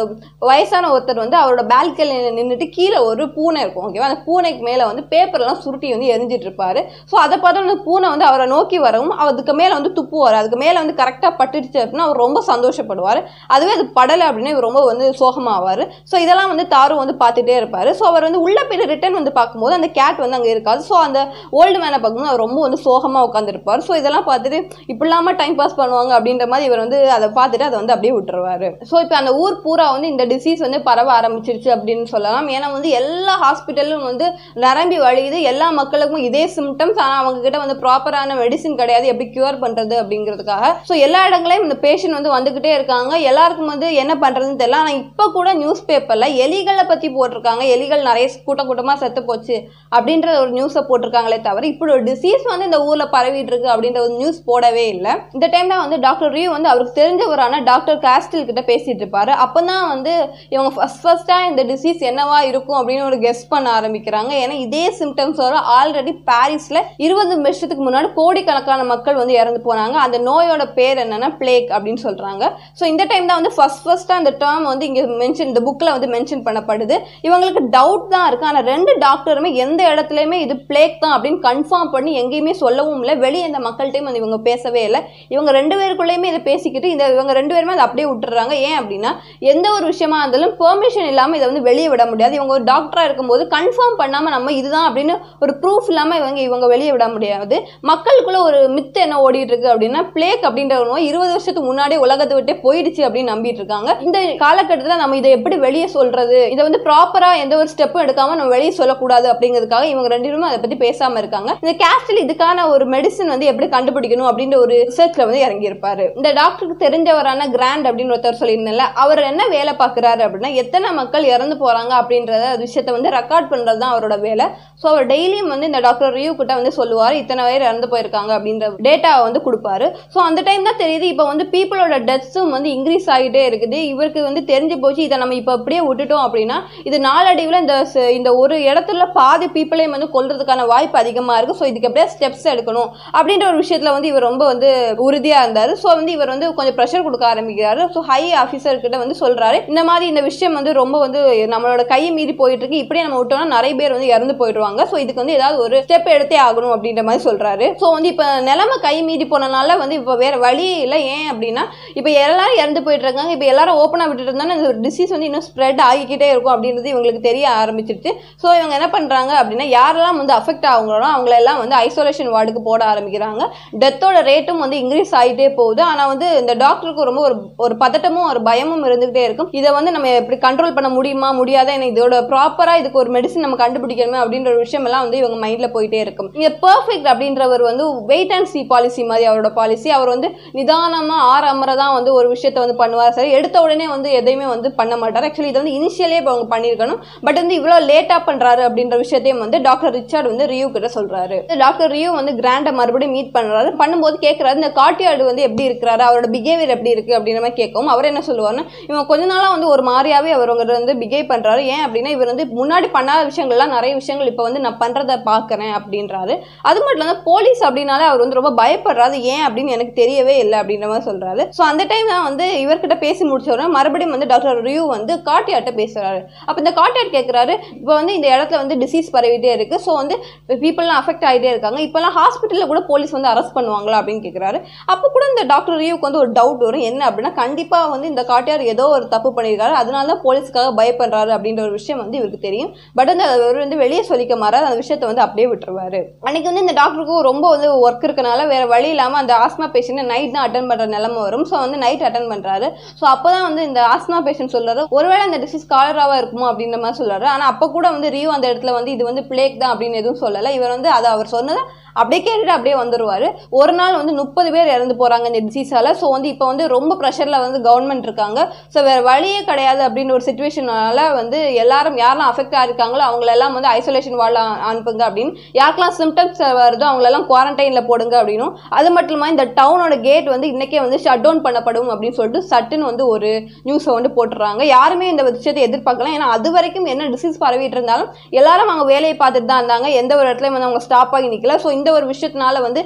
வயசான ஒருத்தர் வந்து அவரோட பால்கனியில் நின்றுட்டு கீழே ஒரு பூனை இருக்கும் ஓகேவா அந்த பூனைக்கு மேலே வந்து பேப்பர்லாம் குட்டி வந்து எரிஞ்சிட்டு இருப்பாரு ஸோ அதை பார்த்து அந்த பூனை வந்து அவரை நோக்கி வரவும் அதுக்கு மேலே வந்து துப்புவார் அதுக்கு மேலே வந்து கரெக்டாக பட்டுடுச்சு அப்படின்னா அவர் ரொம்ப சந்தோஷப்படுவார். அதுவே அது படலை அப்படின்னா இவர் ரொம்ப வந்து சோகமாவார். ஸோ இதெல்லாம் வந்து தாரு வந்து பார்த்துட்டே இருப்பார். ஸோ அவர் வந்து உள்ள போய் ரிட்டர்ன் வந்து பார்க்கும்போது அந்த கேட் வந்து அங்கே இருக்காது. ஸோ அந்த ஓல்டு மேனை பார்க்கும்போது அவர் ரொம்ப வந்து சோகமாக உட்காந்துருப்பார் ஸோ இதெல்லாம் பார்த்துட்டு இப்படி டைம் பாஸ் பண்ணுவாங்க அப்படின்ற மாதிரி இவர் வந்து அதை பார்த்துட்டு அதை வந்து அப்படியே விட்டுருவாரு. ஸோ இப்போ அந்த ஊர் பூரா வந்து இந்த டிசீஸ் வந்து பரவ ஆரம்பிச்சிருச்சு அப்படின்னு சொல்லலாம். ஏன்னா வந்து எல்லா ஹாஸ்பிட்டலும் வந்து நிரம்பி வழியுது எல்லா மக்களுக்கும் இதே சிம்டம்ஸ் ஆனால் அவங்க கிட்ட வந்து ப்ராப்பரான மெடிசின் கிடையாது. எப்படி கியூர் பண்றது அப்படிங்கிறதுக்காக. ஸோ எல்லா இடங்களையும் இந்த பேஷண்ட் வந்து வந்துகிட்டே இருக்காங்க. எல்லாருக்கும் வந்து என்ன பண்றதுன்னு தெரியல. ஆனால் இப்போ கூட நியூஸ் பேப்பர்ல எலிகளை பத்தி போட்டிருக்காங்க. எலிகள் நிறைய கூட்ட கூட்டமா செத்து போச்சு அப்படின்ற ஒரு நியூஸை போட்டிருக்காங்களே தவிர இப்படி ஒரு டிசீஸ் வந்து இந்த ஊர்ல பரவிட்டு இருக்கு அப்படின்ற ஒரு நியூஸ் போடவே இல்லை. இந்த டைம் தான் வந்து டாக்டர் ரியூ வந்து அவருக்கு தெரிஞ்சவரான டாக்டர் காஸ்டில் கிட்ட பேசிட்டு இருப்பாரு. அப்பதான் வந்து இவங்க ஃபர்ஸ்ட் ஃபர்ஸ்டா இந்த டிசீஸ் என்னவா இருக்கும் அப்படின்னு ஒரு கெஸ் பண்ண ஆரம்பிக்கிறாங்க. ஏன்னா இதே சிம்டம்ஸ் ஆல்ரெடி பாரிஸ்ல இருபது வருஷத்துக்கு முன்னாடி கோடிக்கணக்கான மக்கள் வந்து இறந்து போனாங்க. அந்த நோயோட பேர் என்னன்னா பிளேக் அப்படின்னு சொல்றாங்க. ஸோ இந்த டைம் தான் வந்து ஃபர்ஸ்ட் ஃபர்ஸ்டா அந்த டேர்ம் வந்து இங்க மென்ஷன் இந்த புக்ல வந்து மென்ஷன் பண்ணப்படுது. இவங்களுக்கு டவுட் தான் இருக்கு. ஆனா ரெண்டு டாக்டருமே எந்த இடத்துலயுமே இது பிளேக் தான் அப்படின்னு கன்ஃபார்ம் பண்ணி எங்கேயுமே சொல்லவும் இல்லை. வெளியே இந்த மக்கள்கிட்டயும் வந்து இவங்க பேசவே இல்லை. இவங்க ரெண்டு பேருக்குள்ளேயுமே இதை பேசிக்கிட்டு இந்த இவங்க ரெண்டு பேருமே அதை அப்படியே விட்டுறாங்க ஏன் அப்படின்னா எந்த ஒரு விஷயமா இருந்தாலும் பெர்மிஷன் இல்லாம இதை வந்து வெளியே விட முடியாது. இவங்க ஒரு டாக்டரா இருக்கும்போது கன்ஃபார்ம் பண்ணாம நம்ம இதுதான் அப்படின்னு ஒரு ஒரு ப்ரூஃப் இல்லாமல் இவங்க இவங்க வெளியே விட முடியாது. மக்களுக்குள்ள ஒரு மித்து என்ன ஓடிட்டு இருக்கு அப்படின்னா பிளேக் அப்படின்ற ஒரு நோய் இருபது வருஷத்துக்கு முன்னாடியே உலகத்தை விட்டே போயிடுச்சு அப்படின்னு நம்பிட்டு இருக்காங்க. இந்த காலகட்டத்தில் நம்ம இதை எப்படி வெளியே சொல்றது? இதை வந்து ப்ராப்பரா எந்த ஒரு ஸ்டெப்பும் எடுக்காம நம்ம வெளியே சொல்லக்கூடாது அப்படிங்கிறதுக்காக இவங்க ரெண்டு பேரும் அதை பத்தி பேசாம இருக்காங்க. இந்த கேஸ்டில் இதுக்கான ஒரு மெடிசன் வந்து எப்படி கண்டுபிடிக்கணும் அப்படின்ற ஒரு ரிசர்ச்ல வந்து இறங்கியிருப்பாரு. இந்த டாக்டருக்கு தெரிஞ்சவரான கிராண்ட் அப்படின்னு ஒருத்தர் சொல்லியிருந்தல அவர் என்ன வேலை பார்க்குறாரு அப்படின்னா எத்தனை மக்கள் இறந்து போறாங்க அப்படின்றத விஷயத்தை வந்து ரெக்கார்ட் பண்றது தான் அவரோட வேலை. ஸோ அவர் டெய்லி டெய்லியும் வந்து இந்த டாக்டர் ரியூ கிட்ட வந்து சொல்லுவார் இத்தனை பேர் இறந்து போயிருக்காங்க அப்படின்ற டேட்டாவை வந்து கொடுப்பாரு. ஸோ அந்த டைம் தான் தெரியுது இப்போ வந்து பீப்புளோட டெத்ஸும் வந்து இன்க்ரீஸ் ஆகிட்டே இருக்குது. இவருக்கு வந்து தெரிஞ்சு போச்சு இதை நம்ம இப்போ அப்படியே விட்டுட்டோம் அப்படின்னா இது நாளடைவில் இந்த இந்த ஒரு இடத்துல பாதி பீப்புளையும் வந்து கொல்றதுக்கான வாய்ப்பு அதிகமாக இருக்கு. ஸோ இதுக்கு எப்படியா ஸ்டெப்ஸ் எடுக்கணும் அப்படின்ற ஒரு விஷயத்தில் வந்து இவர் ரொம்ப வந்து உறுதியாக இருந்தார். ஸோ வந்து இவர் வந்து கொஞ்சம் ப்ரெஷர் கொடுக்க ஆரம்பிக்கிறாரு. ஸோ ஹை ஆஃபீஸர் கிட்ட வந்து சொல்கிறாரு இந்த மாதிரி இந்த விஷயம் வந்து ரொம்ப வந்து நம்மளோட கையை மீறி போயிட்டு இருக்கு. இப்படியே நம்ம விட்டோம்னா நிறைய பேர் வந்து இறந்து போயிடுவாங்க. ஸோ இதுக்கு வந்து ஏதாவது ஒரு ஸ்டெப் எடுத்தே ஆகணும் அப்படின்ற மாதிரி சொல்றாரு. ஸோ வந்து இப்போ நிலைமை கை மீறி போனனால வந்து இப்போ வேற வழி இல்லை. ஏன் அப்படின்னா இப்போ எல்லாரும் இறந்து போயிட்டு இருக்காங்க. இப்போ எல்லாரும் ஓப்பனாக விட்டுட்டு இருந்தாலும் இந்த டிசீஸ் வந்து இன்னும் ஸ்ப்ரெட் ஆகிக்கிட்டே இருக்கும் அப்படின்றது இவங்களுக்கு தெரிய ஆரம்பிச்சிருச்சு. ஸோ இவங்க என்ன பண்றாங்க அப்படின்னா யாரெல்லாம் வந்து அஃபெக்ட் ஆகுங்களோ அவங்களெல்லாம் வந்து ஐசோலேஷன் வார்டுக்கு போட ஆரம்பிக்கிறாங்க. டெத்தோட ரேட்டும் வந்து இன்க்ரீஸ் ஆகிட்டே போகுது. ஆனால் வந்து இந்த டாக்டருக்கு ரொம்ப ஒரு ஒரு பதட்டமும் ஒரு பயமும் இருந்துகிட்டே இருக்கும். இதை வந்து நம்ம எப்படி கண்ட்ரோல் பண்ண முடியுமா முடியாதா? எனக்கு இதோட ப்ராப்பராக இதுக்கு ஒரு மெடிசன் நம்ம கண்டுபிடிக்கணுமே அப்படின்ற ஒரு விஷயம் எல்லாம் வந்து இவங்க மைண்டில் போயிட்டே இருக்கும். இங்கே பர்ஃபெக்ட் அப்படின்றவர் வந்து வெயிட் அண்ட் சி பாலிசி மாதிரி அவரோட பாலிசி அவர் வந்து நிதானமாக ஆறு அமர தான் வந்து ஒரு விஷயத்தை வந்து பண்ணுவார். சரி எடுத்த உடனே வந்து எதையுமே வந்து பண்ண மாட்டார். ஆக்சுவலி இதை வந்து இனிஷியலே இப்போ அவங்க பண்ணியிருக்கணும். பட் வந்து இவ்வளோ லேட்டாக பண்ணுறாரு அப்படின்ற விஷயத்தையும் வந்து டாக்டர் ரிச்சர்ட் வந்து ரியூ கிட்ட சொல்கிறாரு டாக்டர் ரியூ வந்து கிராண்டை மறுபடியும் மீட் பண்ணுறாரு பண்ணும்போது கேட்குறாரு இந்த காட்டியாடு வந்து எப்படி இருக்கிறாரு? அவரோட பிஹேவியர் எப்படி இருக்குது அப்படின்ற மாதிரி கேட்கவும் அவர் என்ன சொல்லுவாருன்னா இவன் கொஞ்ச நாளாக வந்து ஒரு மாதிரியாவே அவர் வந்து பிஹேவ் பண்ணுறாரு ஏன் அப்படின்னா இவர் வந்து முன்னாடி பண்ணாத விஷயங்கள்லாம் நிறைய விஷயங்கள் இப்போ வந்து நான் பண்ணுறதை பார்க்குறேன் அப்படின்றாரு. அது மட்டும் இல்லாமல் போலீஸ் அப்படின்னாலே அவர் வந்து ரொம்ப பயப்படுறாரு. ஏன் அப்படின்னு எனக்கு தெரியவே இல்லை அப்படின்ற மாதிரி சொல்கிறாரு ஸோ அந்த டைம் தான் வந்து இவர்கிட்ட பேசி முடிச்ச மறுபடியும் வந்து டாக்டர் ரியூ வந்து காட்டியார்ட்ட பேசுகிறாரு அப்போ இந்த காட்டியார் கேட்குறாரு இப்போ வந்து இந்த இடத்துல வந்து டிசீஸ் பரவிட்டே இருக்குது ஸோ வந்து பீப்புளெலாம் அஃபெக்ட் ஆகிட்டே இருக்காங்க. இப்போல்லாம் ஹாஸ்பிட்டலில் கூட போலீஸ் வந்து அரெஸ்ட் பண்ணுவாங்களா? அப்படின்னு கேட்குறாரு அப்போ கூட இந்த டாக்டர் ரியூக்கு வந்து ஒரு டவுட் வரும். என்ன அப்படின்னா கண்டிப்பாக வந்து இந்த காட்டியார் ஏதோ ஒரு தப்பு பண்ணியிருக்காரு. அதனால தான் போலீஸ்க்காக பயப்படுறாரு அப்படின்ற ஒரு விஷயம் வந்து இவருக்கு தெரியும். பட் வந்து அவர் வந்து வெளியே சொல்லிக்க மாறாரு. அந்த விஷயத்தை வந்து அப்படியே விட்டுருவாரு. அன்னைக்கு வந்து இந்த டாக்டருக்கும் ரொம்ப வந்து ஒர்க் இருக்கனால வேற வழி இல்லாமல் அந்த ஆஸ்மா பேஷண்ட் நைட் தான் அட்டன் பண்ணுற நிலைமை வரும். ஸோ வந்து நைட் அட்டன் பண்ணுறாரு ஸோ அப்போ தான் வந்து இந்த ஆஸ்மா பேஷண்ட் சொல்றாரு ஒருவேளை அந்த டிசீஸ் காலராவாக இருக்குமோ? அப்படின்ற மாதிரி சொல்றாரு. ஆனால் அப்போ கூட வந்து ரியூ அந்த இடத்துல வந்து இது வந்து பிளேக் தான் அப்படின்னு எதுவும் சொல்லலை. இவர் வந்து அதை அவர் சொன்னதை அப்படியே கேட்டுட்டு அப்படியே வந்துருவாரு. ஒரு நாள் வந்து முப்பது பேர் இறந்து போறாங்க இந்த டிசீஸால ஸோ வந்து இப்போ வந்து ரொம்ப ப்ரெஷர்ல வந்து கவர்மெண்ட் இருக்காங்க. ஸோ வேற வழியே கிடையாது அப்படின்னு ஒரு சுச்சுவேஷனால வந்து எல்லாரும் யாரெல்லாம் அஃபெக்ட் ஆயிருக்காங்களோ அவங்களெல்லாம் வந்து ஐசோலேஷன் வாழ அனுப்புங்க அப்படின்னு. யாருக்கெல்லாம் சிம்டம்ஸ் வருதோ அவங்களெல்லாம் குவாரண்டைனில் போடுங்க அப்படின்னும். அது மட்டும் இல்லாமல் இந்த டவுனோட கேட் வந்து இன்னைக்கே வந்து ஷட் டவுன் பண்ணப்படும் அப்படின்னு சொல்லிட்டு சட்டுன்னு வந்து ஒரு நியூஸை வந்து போட்டுறாங்க. யாருமே இந்த விஷயத்தை எதிர்பார்க்கலாம் ஏன்னா அது வரைக்கும் என்ன டிசீஸ் பரவிட்டு இருந்தாலும் எல்லாரும் அவங்க வேலையை பார்த்துட்டு தான் இருந்தாங்க. எந்த ஒரு இடத்துலையும் வந்து அவங்க ஸ்டாப் ஆகி நிற்கல ஸோ இந்த ஒரு விஷயத்தினால வந்து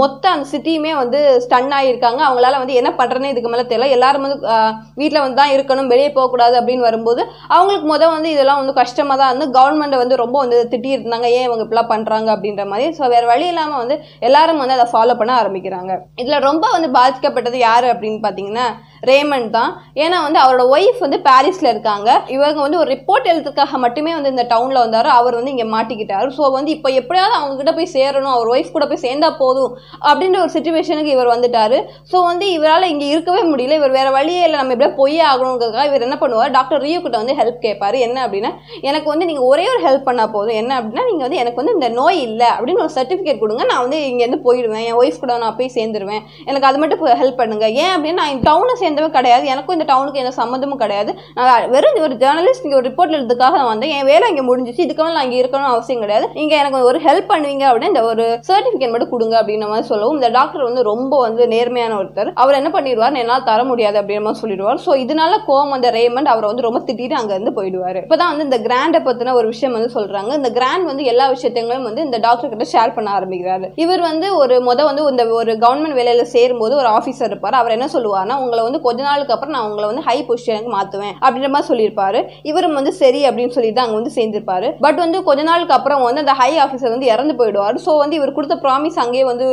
மொத்த அந்த சிட்டியுமே வந்து ஸ்டன் ஆகியிருக்காங்க அவங்களால வந்து என்ன பண்ணுறேன்னு இதுக்கு மேலே தெரியல. எல்லாரும் வந்து வீட்டில் வந்து தான் இருக்கணும் வெளியே போகக்கூடாது அப்படின்னு வரும்போது அவங்களுக்கு மொதல் வந்து இதெல்லாம் வந்து கஷ்டமாக தான் வந்து கவர்மெண்ட் வந்து ரொம்ப வந்து திட்டி இருந்தாங்க ஏன் இவங்க இப்படிலாம் பண்ணுறாங்க அப்படின்ற மாதிரி. ஸோ வேறு வழி இல்லாமல் வந்து எல்லாரும் வந்து அதை ஃபாலோ பண்ண ஆரம்பிக்கிறாங்க. இதில் ரொம்ப வந்து பாதிக்கப்பட்டது யார் அப்படின்னு பார்த்தீங்கன்னா ரேமண்ட் தான். ஏன்னா வந்து அவரோட ஒய்ஃப் வந்து பாரிஸ்ல இருக்காங்க. இவங்க வந்து ஒரு ரிப்போர்ட் எழுதுறதுக்காக மட்டுமே வந்து இந்த டவுன்ல வந்தாரு. அவர் வந்து இங்க மாட்டிக்கிட்டாரு. ஸோ வந்து இப்போ எப்படியாவது அவங்க கிட்ட போய் சேரணும் அவர் ஒய்ஃப் கூட போய் சேர்ந்தா போதும் அப்படின்ற ஒரு சுச்சுவேஷனுக்கு இவர் வந்துட்டாரு. ஸோ வந்து இவரால் இங்கே இருக்கவே முடியல. இவர் வேற வழியே இல்லை. நம்ம எப்படியா போய் ஆகணுங்கிறதுக்காக இவர் என்ன பண்ணுவார்? டாக்டர் ரியூ கிட்ட வந்து ஹெல்ப் கேட்பாரு. என்ன அப்படின்னா எனக்கு வந்து நீங்க ஒரே ஒரு ஹெல்ப் பண்ணா போதும். என்ன அப்படின்னா நீங்க வந்து எனக்கு வந்து இந்த நோய் இல்லை அப்படின்னு ஒரு சர்டிஃபிகேட் கொடுங்க. நான் வந்து இங்கேருந்து போயிடுவேன். என் ஒய்ஃப் கூட நான் போய் சேர்ந்துருவேன். எனக்கு அது மட்டும் ஹெல்ப் பண்ணுங்க. ஏன் அப்படின்னா நான் டவுனை சேர்ந்து சேர்ந்தவன் கிடையாது. எனக்கும் இந்த டவுனுக்கு எந்த சம்மந்தமும் கிடையாது. நான் வெறும் ஒரு ஜேர்னலிஸ்ட் இங்கே ஒரு ரிப்போர்ட் எழுதுக்காக நான் வந்தேன். என் வேலை இங்கே முடிஞ்சிச்சு. இதுக்கு மேலே நான் இங்கே இருக்கணும்னு அவசியம் கிடையாது. நீங்கள் எனக்கு ஒரு ஹெல்ப் பண்ணுவீங்க அப்படின்னு இந்த ஒரு சர்டிஃபிகேட் மட்டும் கொடுங்க அப்படின்ற மாதிரி சொல்லவும் இந்த டாக்டர் வந்து ரொம்ப வந்து நேர்மையான ஒருத்தர். அவர் என்ன பண்ணிடுவார் என்னால் தர முடியாது அப்படின்ற மாதிரி சொல்லிடுவார். ஸோ இதனால கோவம் அந்த ரேமண்ட் அவரை வந்து ரொம்ப திட்டிட்டு அங்கேருந்து போயிடுவார். இப்போதான் வந்து இந்த கிராண்டை பற்றின ஒரு விஷயம் வந்து சொல்கிறாங்க இந்த கிராண்ட் வந்து எல்லா விஷயத்தையும் வந்து இந்த டாக்டர் கிட்ட ஷேர் பண்ண ஆரம்பிக்கிறாரு. இவர் வந்து ஒரு முத வந்து இந்த ஒரு கவர்மெண்ட் வேலையில் சேரும்போது ஒரு ஆஃபீஸர் இருப்பார். அவர் என்ன சொல்லுவார்னா உங்களை வந்து கொஞ்ச நாளுக்கு அப்புறம் நான் உங்களை வந்து ஹை பொசிஷனுக்கு மாற்றுவேன் அப்படின்ற மாதிரி சொல்லியிருப்பாரு. இவரும் வந்து சரி அப்படின்னு சொல்லிட்டு அங்கே வந்து சேர்ந்திருப்பாரு. பட் வந்து கொஞ்ச நாளுக்கு அப்புறம் வந்து அந்த ஹை ஆஃபீஸர் வந்து இறந்து போயிடுவார். ஸோ வந்து இவர் கொடுத்த ப்ராமிஸ் அங்கேயே வந்து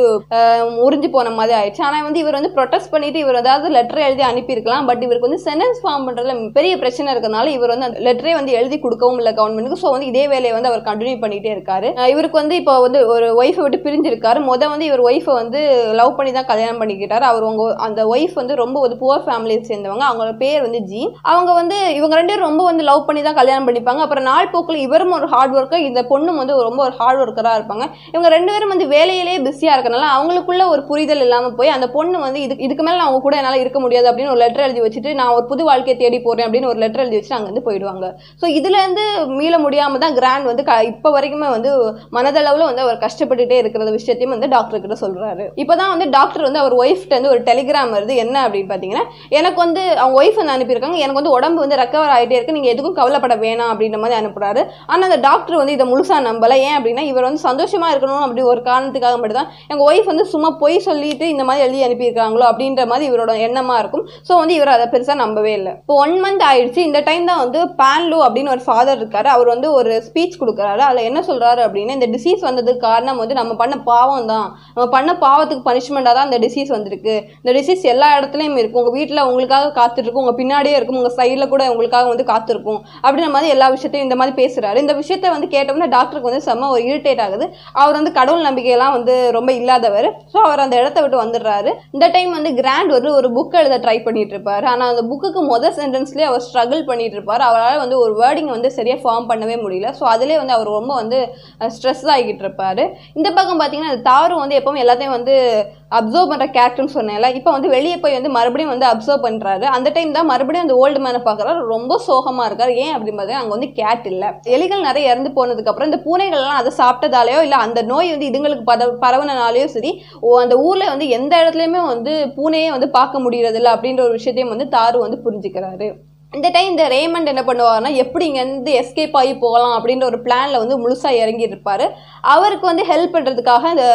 முறிஞ்சு போன மாதிரி ஆயிடுச்சு. ஆனால் வந்து இவர் வந்து ப்ரொடெஸ்ட் பண்ணிட்டு இவர் ஏதாவது லெட்டர் எழுதி அனுப்பியிருக்கலாம். பட் இவருக்கு வந்து சென்டென்ஸ் ஃபார்ம் பண்றதுல பெரிய பிரச்சனை இருக்கிறதுனால இவர் வந்து அந்த லெட்டரே வந்து எழுதி கொடுக்கவும் இல்லை கவர்மெண்ட்டுக்கு ஸோ வந்து இதே வேலையை வந்து அவர் கண்டினியூ பண்ணிட்டே இருக்காரு. இவருக்கு வந்து இப்போ வந்து ஒரு ஒய்ஃபை விட்டு பிரிஞ்சிருக்காரு. முத வந்து இவர் ஒய்ஃபை வந்து லவ் பண்ணி தான் கல்யாணம் பண்ணிக்கிட்டார். அவர் உங்க அந்த ஒய்ஃப் வந்து ரொம்ப ஒரு புவர் ஃபேமிலியை சேர்ந்தவங்க. அவங்களோட பேர் வந்து ஜி அவங்க வந்து இவங்க ரெண்டு பேரும் ரொம்ப வந்து லவ் பண்ணி தான் கல்யாணம் பண்ணிப்பாங்க. அப்புறம் நாள் போக்கில் இவரும் ஒரு ஹார்ட் ஒர்க்கர் இந்த பொண்ணும் வந்து ரொம்ப ஒரு ஹார்ட் ஒர்க்கராக இருப்பாங்க. இவங்க ரெண்டு பேரும் வந்து வேலையிலேயே பிஸியாக இருக்கனால அவங்களுக்குள்ள ஒரு புரிதல் இல்லாமல் போய் அந்த பொண்ணு வந்து இதுக்கு இதுக்கு மேலே அவங்க கூட என்னால் இருக்க முடியாது அப்படின்னு ஒரு லெட்டர் எழுதி வச்சுட்டு நான் ஒரு புது வாழ்க்கையை தேடி போறேன் அப்படின்னு ஒரு லெட்டர் எழுதி வச்சுட்டு அங்கேருந்து போயிடுவாங்க. ஸோ இதுலேருந்து மீள முடியாமல் தான் கிராண்ட் வந்து க இப்போ வரைக்குமே வந்து மனதளவில் வந்து அவர் கஷ்டப்பட்டுட்டே இருக்கிற விஷயத்தையும் வந்து டாக்டர் கிட்ட சொல்றாரு. இப்போதான் வந்து டாக்டர் வந்து அவர் ஒய்ஃப்ட்ட வந்து ஒரு டெலிகிராம் வருது. என்ன அப்படின்னு பார்த்தீங்கன்னா எனக்கு வந்து அவங்க ஒய்ஃப் வந்து அனுப்பியிருக்காங்க. எனக்கு வந்து உடம்பு வந்து ரெக்கவர் ஆகிட்டே இருக்கு. நீங்கள் எதுக்கும் கவலைப்பட வேணாம் அப்படின்ற மாதிரி அனுப்புறாரு. ஆனால் அந்த டாக்டர் வந்து இதை முழுசாக நம்பலை. ஏன் அப்படின்னா இவர் வந்து சந்தோஷமா இருக்கணும் அப்படி ஒரு காரணத்துக்காக மட்டும் தான் எங்கள் ஒய்ஃப் வந்து சும்மா பொய் சொல்லிட்டு இந்த மாதிரி எழுதி அனுப்பியிருக்காங்களோ அப்படின்ற மாதிரி இவரோட எண்ணமாக இருக்கும். ஸோ வந்து இவர் அதை பெருசாக நம்பவே இல்லை. இப்போ ஒன் மந்த் ஆயிடுச்சு. இந்த டைம் தான் வந்து பேன்லு அப்படின்னு ஒரு ஃபாதர் இருக்காரு. அவர் வந்து ஒரு ஸ்பீச் கொடுக்குறாரு. அதில் என்ன சொல்கிறாரு அப்படின்னா இந்த டிசீஸ் வந்ததுக்கு காரணம் வந்து நம்ம பண்ண பாவம் தான் நம்ம பண்ண பாவத்துக்கு பனிஷ்மெண்ட்டாக தான் இந்த டிசீஸ் வந்திருக்கு. இந்த டிசீஸ் எல்லா இடத்துலையும் இருக்கும் உங்கள் வீட்டில் உங்களுக்காக காத்துட்ருக்கும் உங்கள் பின்னாடியே இருக்கும் உங்கள் சைடில் கூட உங்களுக்காக வந்து காத்திருக்கும் அப்படின்ற மாதிரி எல்லா விஷயத்தையும் இந்த மாதிரி பேசுகிறாரு இந்த விஷயத்த வந்து கேட்டோம்னா டாக்டருக்கு வந்து செம்ம ஒரு இரிட்டேட் ஆகுது. அவர் வந்து கடவுள் நம்பிக்கையெல்லாம் வந்து ரொம்ப இல்லாதவர். ஸோ அவர் அந்த இடத்த விட்டு வந்துடுறாரு. இந்த டைம் வந்து கிராண்ட் வந்து ஒரு புக் எழுத ட்ரை பண்ணிட்டு இருப்பாரு ஆனால் அந்த புக்குக்கு முதல் சென்டென்ஸ்லேயே அவர் ஸ்ட்ரகிள் பண்ணிட்டு இருப்பார் அவரால் வந்து ஒரு வேர்டிங் வந்து சரியாக ஃபார்ம் பண்ணவே முடியல. ஸோ அதிலே வந்து அவர் ரொம்ப வந்து ஸ்ட்ரெஸ் ஆகிட்டு இருப்பார் இந்த பக்கம் பார்த்தீங்கன்னா அந்த தாரு வந்து எப்பவும் எல்லாத்தையும் வந்து அப்சர்வ் பண்ணுற கேரக்டர்னு சொன்னேன்ல இப்போ வந்து வெளியே போய் வந்து மறுபடியும் வந்து அப்சர்வ் பண்ணுறாரு அந்த டைம் தான் மறுபடியும் அந்த ஓல்டு மேனை பார்க்குறாரு. ரொம்ப சோகமாக இருக்காரு. ஏன் அப்படின்னு பார்த்தீங்கன்னா அங்கே வந்து கேட் இல்லை. எலிகள் நிறைய இறந்து போனதுக்கப்புறம் இந்த பூனைகள்லாம் அதை சாப்பிட்டதாலேயோ இல்லை அந்த நோய் வந்து இதுங்களுக்கு பரவ பரவனாலேயோ சரி ஓ அந்த ஊரில் வந்து எந்த இடத்துலையுமே வந்து பூனையே வந்து பார்க்க முடியறதில்ல அப்படின்ற ஒரு விஷயத்தையும் வந்து தாரு வந்து புரிஞ்சுக்கிறாரு. இந்த டைம் இந்த ரேமண்ட் என்ன பண்ணுவார்னா எப்படி இங்கேருந்து எஸ்கேப் ஆகி போகலாம் அப்படின்ற ஒரு பிளானில் வந்து முழுசாக இறங்கி இருப்பார் அவருக்கு வந்து ஹெல்ப் பண்ணுறதுக்காக இந்த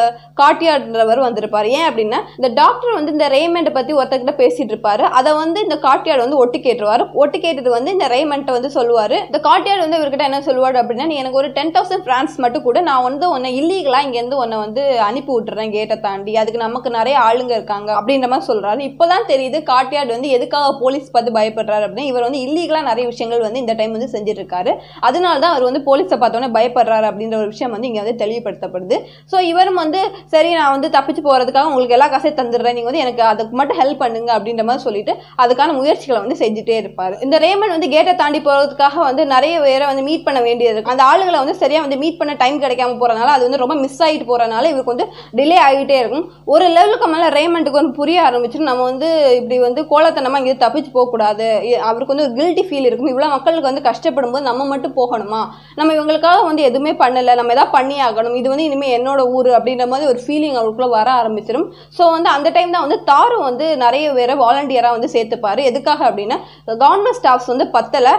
காட்டியாடுன்றவர் வந்திருப்பார். ஏன் அப்படின்னா இந்த டாக்டர் வந்து இந்த ரேமண்ட் பற்றி ஒருத்தர்கிட்ட பேசிட்டு இருப்பாரு. அதை வந்து இந்த காட்டியாடு வந்து ஒட்டு கேட்டுருவார். ஒட்டு கேட்டது வந்து இந்த ரேமண்ட்டை வந்து சொல்லுவார். இந்த காட்டியாடு வந்து இவர்கிட்ட என்ன சொல்லுவார் அப்படின்னா நீ எனக்கு ஒரு டென் தௌசண்ட் ஃப்ரான்ஸ் மட்டும் கூட. நான் வந்து உன்னை இல்லீகலாக இங்கேருந்து உன்னை வந்து அனுப்பி விட்டுறேன் கேட்டை தாண்டி. அதுக்கு நமக்கு நிறைய ஆளுங்க இருக்காங்க. அப்படின்ற மாதிரி சொல்கிறாரு இப்போதான் தெரியுது காட்டியாடு வந்து எதுக்காக போலீஸ் பார்த்து பயப்படுறாரு அப்படின்னா இவர் வந்து இல்லீகலாக நிறைய விஷயங்கள் வந்து இந்த டைம் வந்து செஞ்சுட்டு இருக்காரு அதனால தான் அவர் வந்து போலீஸை பார்த்தோன்னே பயப்படுறாரு அப்படின்ற ஒரு விஷயம் வந்து இங்கே வந்து தெளிவுபடுத்தப்படுது. ஸோ இவரும் வந்து சரி நான் வந்து தப்பிச்சு போகிறதுக்காக உங்களுக்கு எல்லா காசையும் தந்துடுறேன். நீங்கள் வந்து எனக்கு அதுக்கு மட்டும் ஹெல்ப் பண்ணுங்க அப்படின்ற மாதிரி சொல்லிட்டு அதுக்கான முயற்சிகளை வந்து செஞ்சுட்டே இருப்பார். இந்த ரேமன் வந்து கேட்டை தாண்டி போகிறதுக்காக வந்து நிறைய பேரை வந்து மீட் பண்ண வேண்டியது இருக்கும் அந்த ஆளுங்களை வந்து சரியாக வந்து மீட் பண்ண டைம் கிடைக்காம போகிறனால அது வந்து ரொம்ப மிஸ் ஆகிட்டு போகிறனால இவருக்கு வந்து டிலே ஆகிட்டே இருக்கும். ஒரு லெவலுக்கு மேலே ரேமண்ட்டுக்கு வந்து புரிய ஆரம்பிச்சு நம்ம வந்து இப்படி வந்து கோலத்தனமாக இங்கே தப்பிச்சு போகக்கூடாது. அவருக்கு வந்து ஒரு கில்ட்டி ஃபீல் இருக்கும். இவ்வளோ மக்களுக்கு வந்து கஷ்டப்படும் போது நம்ம மட்டும் போகணுமா? நம்ம இவங்களுக்காக வந்து எதுவுமே பண்ணலை. நம்ம எதாவது பண்ணி ஆகணும் இது வந்து இனிமேல் என்னோட ஊர் அப்படின்ற மாதிரி ஒரு ஃபீலிங் அவருக்குள்ளே வர ஆரம்பிச்சிடும் ஸோ வந்து அந்த டைம் தான் வந்து தாரும் வந்து நிறைய பேரை வாலண்டியராக வந்து சேர்த்துப்பாரு. எதுக்காக அப்படின்னா கவர்மெண்ட் ஸ்டாஃப்ஸ் வந்து பத்தலை.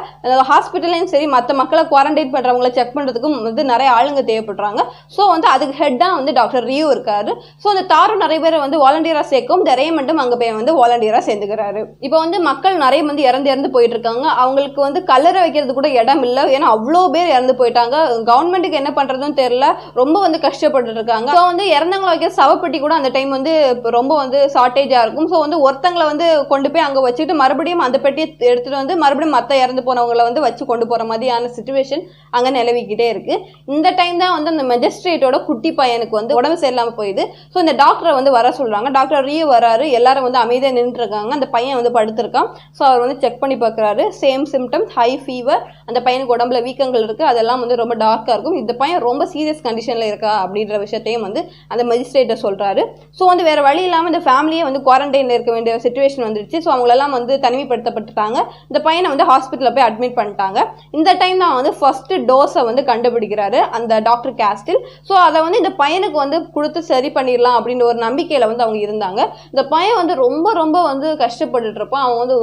ஹாஸ்பிட்டல்லையும் சரி மற்ற மக்களை குவாரண்டைன் பண்ணுறவங்கள செக் பண்ணுறதுக்கும் வந்து நிறைய ஆளுங்க தேவைப்படுறாங்க. ஸோ வந்து அதுக்கு ஹெட்டாக வந்து டாக்டர் ரியூ இருக்காரு. ஸோ அந்த தாரும் நிறைய பேரை வந்து வாலண்டியராக சேர்க்கும். இந்த ரேமண்டும் அங்கே போய் வந்து வாலண்டியராக சேர்ந்துக்கிறாரு. இப்போ வந்து மக்கள் நிறைய வந்து இறந்து இறந்து போயிட்டு போயிட்டு இருக்காங்க அவங்களுக்கு வந்து கல்லறை வைக்கிறது கூட இடம் இல்லை. ஏன்னா அவ்வளோ பேர் இறந்து போயிட்டாங்க. கவர்மெண்ட்டுக்கு என்ன பண்றதுன்னு தெரியல. ரொம்ப வந்து கஷ்டப்பட்டு இருக்காங்க ஸோ வந்து இறந்தவங்களை வைக்கிற சவப்பெட்டி கூட அந்த டைம் வந்து ரொம்ப வந்து ஷார்ட்டேஜாக இருக்கும். ஸோ வந்து ஒருத்தங்களை வந்து கொண்டு போய் அங்கே வச்சுட்டு மறுபடியும் அந்த பெட்டியை எடுத்துட்டு வந்து மறுபடியும் மற்ற இறந்து போனவங்களை வந்து வச்சு கொண்டு போகிற மாதிரியான சுச்சுவேஷன் அங்கே நிலவிக்கிட்டே இருக்கு. இந்த டைம் தான் வந்து அந்த மெஜிஸ்ட்ரேட்டோட குட்டி பையனுக்கு வந்து உடம்பு சரியில்லாமல் போயிடுது ஸோ இந்த டாக்டரை வந்து வர சொல்கிறாங்க டாக்டர் ரீ வராரு. எல்லாரும் வந்து அமைதியாக நின்றுருக்காங்க அந்த பையன் வந்து படுத்திருக்கான். ஸோ அவர் வந்து செக் பண்ணி பார்க்குறாரு. சேம் சிம்டம் ஹை ஃபீவர் அந்த பையனுக்கு உடம்புல வீக்கங்கள் இருக்கு. அதெல்லாம் வந்து ரொம்ப டார்க்காக இருக்கும். இந்த பையன் ரொம்ப சீரியஸ் கண்டிஷனில் இருக்கா அப்படின்ற விஷயத்தையும் வந்து அந்த மஜிஸ்ட்ரேட்டை சொல்றாரு. ஸோ வந்து வேற வழி இல்லாமல் இந்த ஃபேமிலியே வந்து குவாரண்டைனில் இருக்க வேண்டிய சுச்சுவேஷன் வந்துடுச்சு ஸோ அவங்களெல்லாம் வந்து தனிமைப்படுத்தப்பட்டுட்டாங்க. இந்த பையனை வந்து ஹாஸ்பிட்டலில் போய் அட்மிட் பண்ணிட்டாங்க. இந்த டைம் தான் வந்து ஃபர்ஸ்ட் டோஸை வந்து கண்டுபிடிக்கிறாரு அந்த டாக்டர் கேஸ்டில் ஸோ அதை வந்து இந்த பையனுக்கு வந்து கொடுத்து சரி பண்ணிடலாம் அப்படின்ற ஒரு நம்பிக்கையில் வந்து அவங்க இருந்தாங்க. இந்த பையன் வந்து ரொம்ப ரொம்ப வந்து கஷ்டப்பட்டுட்டு இருப்பான். அவன் வந்து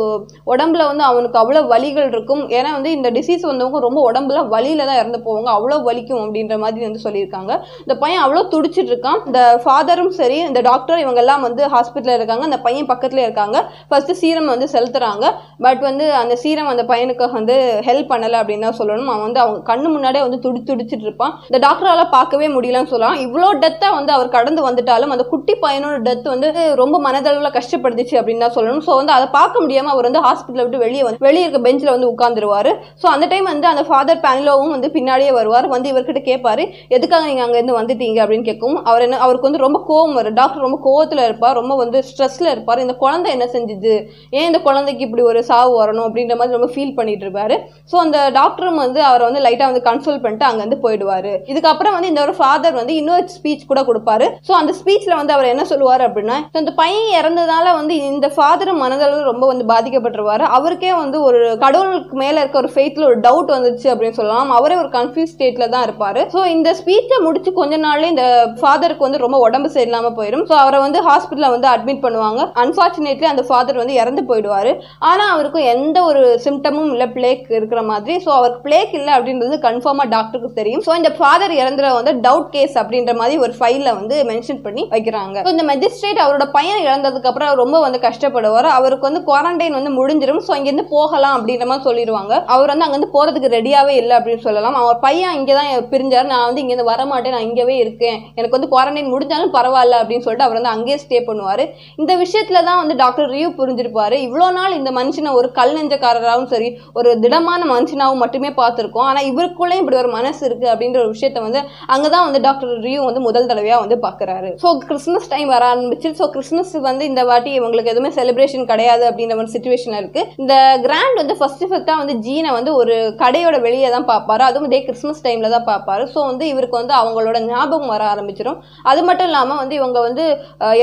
உடம்புல வந்து அவன் அவங்களுக்கு அவ்வளோ வலிகள் இருக்கும். ஏன்னா வந்து இந்த டிசீஸ் வந்தவங்க ரொம்ப உடம்புல வலியில தான் இறந்து போவாங்க. அவ்வளோ வலிக்கும் அப்படின்ற மாதிரி வந்து சொல்லியிருக்காங்க. இந்த பையன் அவ்வளோ துடிச்சிட்டு இருக்கான். இந்த ஃபாதரும் சரி இந்த டாக்டர் இவங்க எல்லாம் வந்து ஹாஸ்பிட்டலில் இருக்காங்க. அந்த பையன் பக்கத்துல இருக்காங்க. ஃபர்ஸ்ட் சீரம் வந்து செலுத்துறாங்க. பட் வந்து அந்த சீரம் அந்த பையனுக்கு வந்து ஹெல்ப் பண்ணலை அப்படின்னு தான் சொல்லணும். அவன் வந்து அவங்க கண்ணு முன்னாடியே வந்து துடி துடிச்சிட்டு இருப்பான். இந்த டாக்டரால பார்க்கவே முடியலன்னு சொல்லலாம். இவ்வளோ டெத்தை வந்து அவர் கடந்து வந்துட்டாலும் அந்த குட்டி பையனோட டெத் வந்து ரொம்ப மனதளவில் கஷ்டப்படுத்துச்சு அப்படின்னு தான் சொல்லணும். ஸோ வந்து அதை பார்க்க முடியாம அவர் வந்து ஹாஸ்பிட்டலை விட்டு வெளியே வந்து வெளியே இருக்க பெஞ்சில் வந்து உட்காந்துருவாரு ஸோ அந்த டைம் வந்து அந்த ஃபாதர் பேனிலோவும் வந்து பின்னாடியே வருவார். வந்து இவர்கிட்ட கேட்பாரு எதுக்காக நீங்கள் அங்கேருந்து வந்துட்டீங்க? அப்படின்னு கேட்கும் அவர் என்ன அவருக்கு வந்து ரொம்ப கோவம் வரும். டாக்டர் ரொம்ப கோவத்தில் இருப்பார் ரொம்ப வந்து ஸ்ட்ரெஸ்ல இருப்பார். இந்த குழந்தை என்ன செஞ்சுது? ஏன் இந்த குழந்தைக்கு இப்படி ஒரு சாவு வரணும்? அப்படின்ற மாதிரி ரொம்ப ஃபீல் பண்ணிட்டு இருப்பாரு. ஸோ அந்த டாக்டரும் வந்து அவரை வந்து லைட்டாக வந்து கன்சல்ட் பண்ணிட்டு அங்கேருந்து போயிடுவார். இதுக்கப்புறம் வந்து இந்த ஒரு ஃபாதர் வந்து இன்னொரு ஸ்பீச் கூட கொடுப்பாரு. ஸோ அந்த ஸ்பீச்சில் வந்து அவர் என்ன சொல்லுவார் அப்படின்னா இந்த பையன் இறந்ததால வந்து இந்த ஃபாதரும் மனதளவு ரொம்ப வந்து பாதிக்கப்பட்டுருவார். அவருக்கே வந்து ஒரு கடவுளுக்கு மேல இருக்க ஒரு ஃபெய்த்ல ஒரு டவுட் வந்துச்சு அப்படின்னு சொல்லலாம். அவரே ஒரு கன்ஃபியூஸ் ஸ்டேட்ல தான் இருப்பாரு. ஸோ இந்த ஸ்பீச்சை முடிச்சு கொஞ்ச நாள்ல இந்த ஃபாதருக்கு வந்து ரொம்ப உடம்பு சரியில்லாம போயிடும் ஸோ அவரை வந்து ஹாஸ்பிட்டல வந்து அட்மிட் பண்ணுவாங்க. அன்பார்ச்சுனேட்லி அந்த ஃபாதர் வந்து இறந்து போயிடுவாரு. ஆனா அவருக்கு எந்த ஒரு சிம்டமும் இல்லை. பிளேக் இருக்கிற மாதிரி. ஸோ அவருக்கு பிளேக் இல்லை அப்படின்றது கன்ஃபார்மா டாக்டருக்கு தெரியும். ஸோ இந்த ஃபாதர் இறந்துற வந்து டவுட் கேஸ் அப்படின்ற மாதிரி ஒரு ஃபைல வந்து மென்ஷன் பண்ணி வைக்கிறாங்க. ஸோ இந்த மெஜிஸ்ட்ரேட் அவரோட பையன் இறந்ததுக்கு அப்புறம் ரொம்ப வந்து கஷ்டப்படுவார். அவருக்கு வந்து குவாரண்டைன் வந்து முடிஞ்சிடும் ஸோ இங்கேருந்து போகலாம் அப்படின்ற மாதிரி சொல்லிடுவாங்க. அவர் வந்து அங்கேருந்து போறதுக்கு ரெடியாவே இல்லை அப்படின்னு சொல்லலாம். அவர் பையன் இங்கே தான் பிரிஞ்சார். நான் வந்து இங்கேருந்து வர மாட்டேன் நான் இங்கேவே இருக்கேன். எனக்கு வந்து குவாரண்டைன் முடிஞ்சாலும் பரவாயில்ல அப்படின்னு சொல்லிட்டு அவர் வந்து அங்கேயே ஸ்டே பண்ணுவார். இந்த விஷயத்துல தான் வந்து டாக்டர் ரியூ புரிஞ்சிருப்பார். இவ்வளோ நாள் இந்த மனுஷனை ஒரு கல் நெஞ்சக்காரராகவும் சரி ஒரு திடமான மனுஷனாகவும் மட்டுமே பார்த்துருக்கோம். ஆனால் இவருக்குள்ளேயும் இப்படி ஒரு மனசு இருக்கு அப்படின்ற ஒரு விஷயத்த வந்து அங்கே தான் வந்து டாக்டர் ரியூ வந்து முதல் தடவையாக வந்து பார்க்குறாரு. ஸோ கிறிஸ்மஸ் டைம் வர ஆரம்பிச்சு ஸோ கிறிஸ்மஸ் வந்து இந்த வாட்டி இவங்களுக்கு எதுவுமே செலிப்ரேஷன் கிடையாது அப்படின்ற ஒரு சுச்சுவேஷன் இருக்கு. இந்த கிராண்ட் வந்து ஃபர்ஸ்ட் ஃபர்ஸ்ட்டாக வந்து ஜீனை வந்து ஒரு கடையோட வெளியே தான் பார்ப்பாரு. அதுவும் இதே கிறிஸ்மஸ் டைமில் தான் பார்ப்பாரு. ஸோ வந்து இவருக்கு வந்து அவங்களோட ஞாபகம் வர ஆரம்பிச்சிடும் அது மட்டும் இல்லாமல் வந்து இவங்க வந்து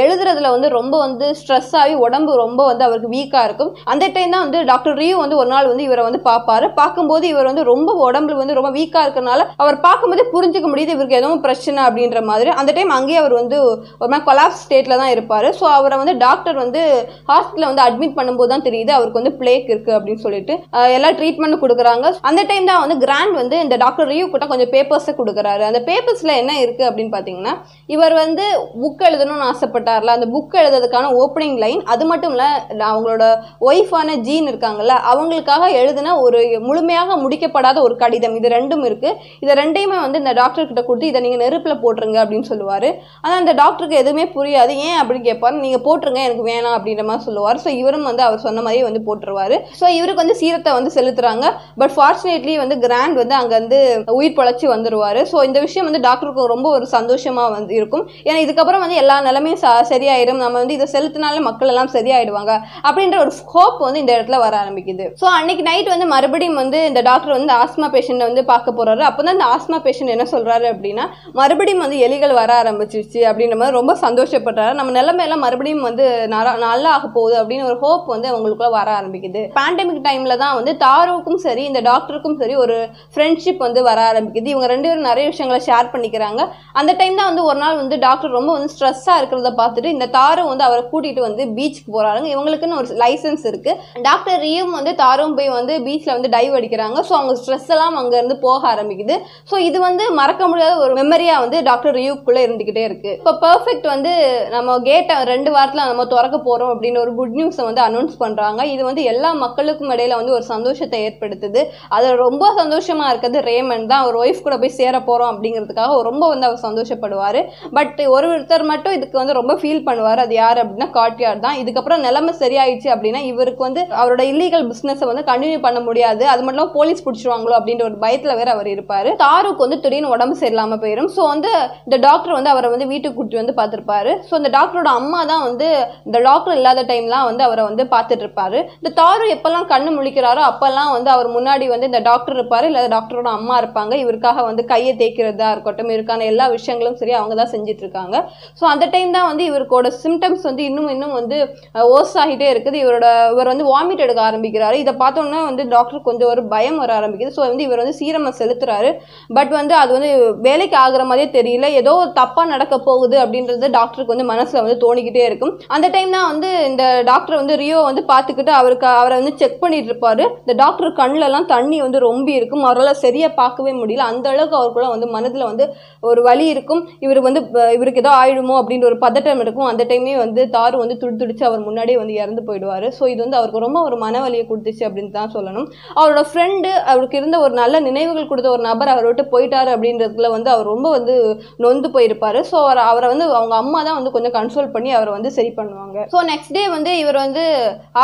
எழுதுறதுல வந்து ரொம்ப வந்து ஸ்ட்ரெஸ் ஆகி உடம்பு ரொம்ப வந்து அவருக்கு வீக்காக இருக்கும். அந்த டைம் தான் வந்து டாக்டர் ரியூ வந்து ஒரு நாள் வந்து இவரை வந்து பார்ப்பாரு. பார்க்கும்போது இவர் வந்து ரொம்ப உடம்புல வந்து ரொம்ப வீக்காக இருக்கனால அவர் பார்க்கும்போதே புரிஞ்சுக்க முடியுது இவருக்கு எதுவும் பிரச்சனை அப்படின்ற மாதிரி. அந்த டைம் அங்கேயே அவர் வந்து ஒரு மாதிரி கொலாப்ஸ் ஸ்டேட்டில் தான் இருப்பார். ஸோ அவரை வந்து டாக்டர் வந்து ஹாஸ்பிட்டலில் வந்து அட்மிட் பண்ணும்போது தான் தெரியுது அவருக்கு வந்து பிளேக் இருக்கு. அப்படின்னு சொல்லிட்டு எல்லா ட்ரீட்மெண்ட் கொடுக்குறாங்க. அந்த டைம் தான் வந்து கிராண்ட் வந்து இந்த டாக்டர் ரியூ கிட்ட கொஞ்சம் பேப்பர்ஸை கொடுக்குறாரு. அந்த பேப்பர்ஸ்ல என்ன இருக்கு அப்படின்னு பார்த்தீங்கன்னா இவர் வந்து புக் எழுதணும்னு ஆசைப்பட்டார்ல. அந்த புக் எழுதுறதுக்கான ஓப்பனிங் லைன் அது மட்டும் இல்ல அவங்களோட ஒய்ஃபான ஜீன் இருக்காங்கல்ல அவங்களுக்காக எழுதின ஒரு முழுமையாக முடிக்கப்படாத ஒரு கடிதம். இது ரெண்டும் இருக்கு. இதை ரெண்டையுமே வந்து இந்த டாக்டர் கிட்ட கொடுத்து இதை நீங்க நெருப்புல போட்டுருங்க அப்படின்னு சொல்லுவாரு. ஆனால் அந்த டாக்டருக்கு எதுவுமே புரியாது. ஏன் அப்படின்னு கேட்பாரு நீங்க போட்டுருங்க எனக்கு வேணாம் அப்படின்ற மாதிரி சொல்லுவார். ஸோ இவரும் வந்து அவர் சொன்ன மாதிரியே வந்து போட்டுருவாரு. ஸோ இவருக்கு வந்து சீரத்தை வந்து செலுத்துறாங்க. பட் ஃபார்ச்சுனேட்லி வந்து கிராண்ட் வந்து அங்கே வந்து உயிர் பொழைச்சி வந்துடுவார் ஸோ இந்த விஷயம் வந்து டாக்டருக்கு ரொம்ப ஒரு சந்தோஷமாக வந்து இருக்கும். ஏன்னா இதுக்கப்புறம் வந்து எல்லா நிலைமையும் ச- சரியாயிடும் நம்ம வந்து இதை செலுத்தினாலே மக்கள் எல்லாம் சரியாயிடுவாங்க. அப்படின்ற ஒரு ஹோப் வந்து இந்த இடத்துல வர ஆரம்பிக்குது. ஸோ அன்னைக்கு நைட் வந்து மறுபடியும் வந்து இந்த டாக்டர் வந்து ஆஸ்மா பேஷண்ட்டை வந்து பார்க்க போறாரு. அப்போ தான் இந்த ஆஸ்மா பேஷண்ட் என்ன சொல்றாரு அப்படின்னா மறுபடியும் வந்து எலிகள் வர ஆரம்பிச்சிருச்சு அப்படின்ற மாதிரி ரொம்ப சந்தோஷப்படுறாரு நம்ம நிலைமையெல்லாம் மறுபடியும் வந்து நல்லா ஆக போகுது அப்படின்னு ஒரு ஹோப் வந்து அவங்களுக்குள்ள வர ஆரம்பிக்குது. பேண்டமிக் டைம்ல தான் வந்து தாருவுக்கும் சரி இந்த டாக்டருக்கும் சரி ஒரு ஃப்ரெண்ட்ஷிப் வந்து வர ஆரம்பிக்குது. இவங்க ரெண்டு பேரும் நிறைய விஷயங்களை ஷேர் பண்ணிக்கிறாங்க. அந்த டைம் தான் வந்து ஒரு நாள் வந்து டாக்டர் ரொம்ப வந்து ஸ்ட்ரெஸ்ஸாக இருக்கிறத பார்த்துட்டு இந்த தாரும் வந்து அவரை கூட்டிட்டு வந்து பீச்சுக்கு போறாங்க இவங்களுக்குன்னு ஒரு லைசன்ஸ் இருக்கு. டாக்டர் ரியும் வந்து தாரும் போய் வந்து பீச்ல வந்து டைவ் அடிக்கிறாங்க. ஸோ அவங்க ஸ்ட்ரெஸ் எல்லாம் அங்கேருந்து போக ஆரம்பிக்குது. ஸோ இது வந்து மறக்க முடியாத ஒரு மெமரியா வந்து டாக்டர் ரியூக்குள்ளே இருந்துகிட்டே இருக்கு. இப்போ பர்ஃபெக்ட் வந்து நம்ம கேட்டை ரெண்டு வாரத்தில் நம்ம திறக்க போறோம் அப்படின்னு ஒரு குட் நியூஸை வந்து அனௌன்ஸ் பண்றாங்க. இது வந்து எல்லா மக்களுக்கும் இடையில வந்து ஒரு சந்தோஷத்தை ஏற்படுத்துது. அது ரொம்ப சந்தோஷமா இருக்கிறது ரேமன் தான். அவர் ஒய்ஃப் கூட போய் சேர போறோம் அப்படிங்கிறதுக்காக ரொம்ப வந்து அவர் சந்தோஷப்படுவார். பட் ஒரு ஒருத்தர் மட்டும் இதுக்கு வந்து ரொம்ப ஃபீல் பண்ணுவார். அது யார் அப்படின்னா காட்யார் தான். இதுக்கப்புறம் நிலைமை சரியாயிடுச்சு அப்படின்னா இவருக்கு வந்து அவரோட இல்லீகல் பிஸ்னஸை வந்து கண்டினியூ பண்ண முடியாது. அது மட்டும் இல்லாம போலீஸ் பிடிச்சிருவாங்களோ அப்படின்ற ஒரு பயத்தில் வேற அவர் இருப்பார். தாருக்கு வந்து திடீர்னு உடம்பு சரியில்லாமல் போயிடும் ஸோ வந்து இந்த டாக்டர் வந்து அவரை வந்து வீட்டுக்கு கூட்டி வந்து பார்த்துருப்பாரு. ஸோ இந்த டாக்டரோட அம்மா தான் வந்து இந்த டாக்டர் இல்லாத டைம்லாம் வந்து அவரை வந்து பார்த்துட்டு இருப்பாரு. இந்த தாரு எப்பெல்லாம் கண்ணு முழிக்கிறாரோ அப்பெல்லாம் வந்து அவர் முன்னாடி வந்து இந்த டாக்டர் இருப்பாரு இல்லை டாக்டரோட அம்மா இருப்பாங்க. இவருக்காக வந்து கையை தேய்க்கிறதா இருக்கட்டும் இவருக்கான எல்லா விஷயங்களும் சரி அவங்க தான் செஞ்சுட்டு இருக்காங்க ஸோ அந்த டைம் தான் வந்து இவருக்கோட சிம்டம்ஸ் வந்து இன்னும் இன்னும் வந்து ஓஸ் ஆகிட்டே இருக்குது. இவரோட இவர் வந்து வாமிட் எடுக்க ஆரம்பிக்கிறாரு. இதை பார்த்தோன்னா வந்து டாக்டர் கொஞ்சம் ஒரு பயம் வர ஆரம்பிக்குது. ஸோ வந்து இவர் வந்து சீரமை செலுத்துறாரு. பட் வந்து அது வந்து வேலைக்கு ஆகுற மாதிரியே தெரியல. ஏதோ தப்பா நடக்க போகுது அப்படின்றது டாக்டருக்கு வந்து மனசுல வந்து தோணிக்கிட்டே இருக்கும். அந்த டைம் தான் வந்து இந்த டாக்டர் வந்து ரியோ வந்து பார்த்துக்கிட்டு அவருக்கு அவரை வந்து செக் பண்ணிட்டு இருப்பாரு இந்த டாக்டர் கண்ணுல எல்லாம் தண்ணி வந்து ரொம்ப இருக்கும் அவரால் சரியா பார்க்கவே முடியல. அந்த அளவுக்கு அவருக்குள்ள வந்து மனதுல வந்து ஒரு வலி இருக்கும். இவர் வந்து இவருக்கு ஏதோ ஆயிடுமோ அப்படின்ற ஒரு பதட்டம் இருக்கும். அந்த டைமே வந்து தாரு வந்து துடி துடிச்சு அவர் முன்னாடியே வந்து இறந்து போயிடுவாரு. ஸோ இது வந்து அவருக்கு ரொம்ப ஒரு மனவலியை கொடுத்துச்சு அப்படின்னு தான் சொல்லணும். அவரோட ஃப்ரெண்டு அவருக்கு இருந்த ஒரு நல்ல நினைவுகள் கொடுத்த ஒரு நபர் அவரை விட்டு போயிட்டாரு அப்படின்றதுல வந்து அவர் ரொம்ப வந்து நொந்து போயிருப்பாரு. ஸோ அவர் அவரை வந்து அவங்க அம்மா தான் வந்து கொஞ்சம் கன்சோல் பண்ணி அவரை வந்து சரி பண்ணுவாங்க. ஸோ நெக்ஸ்ட் டே வந்து இவர் வந்து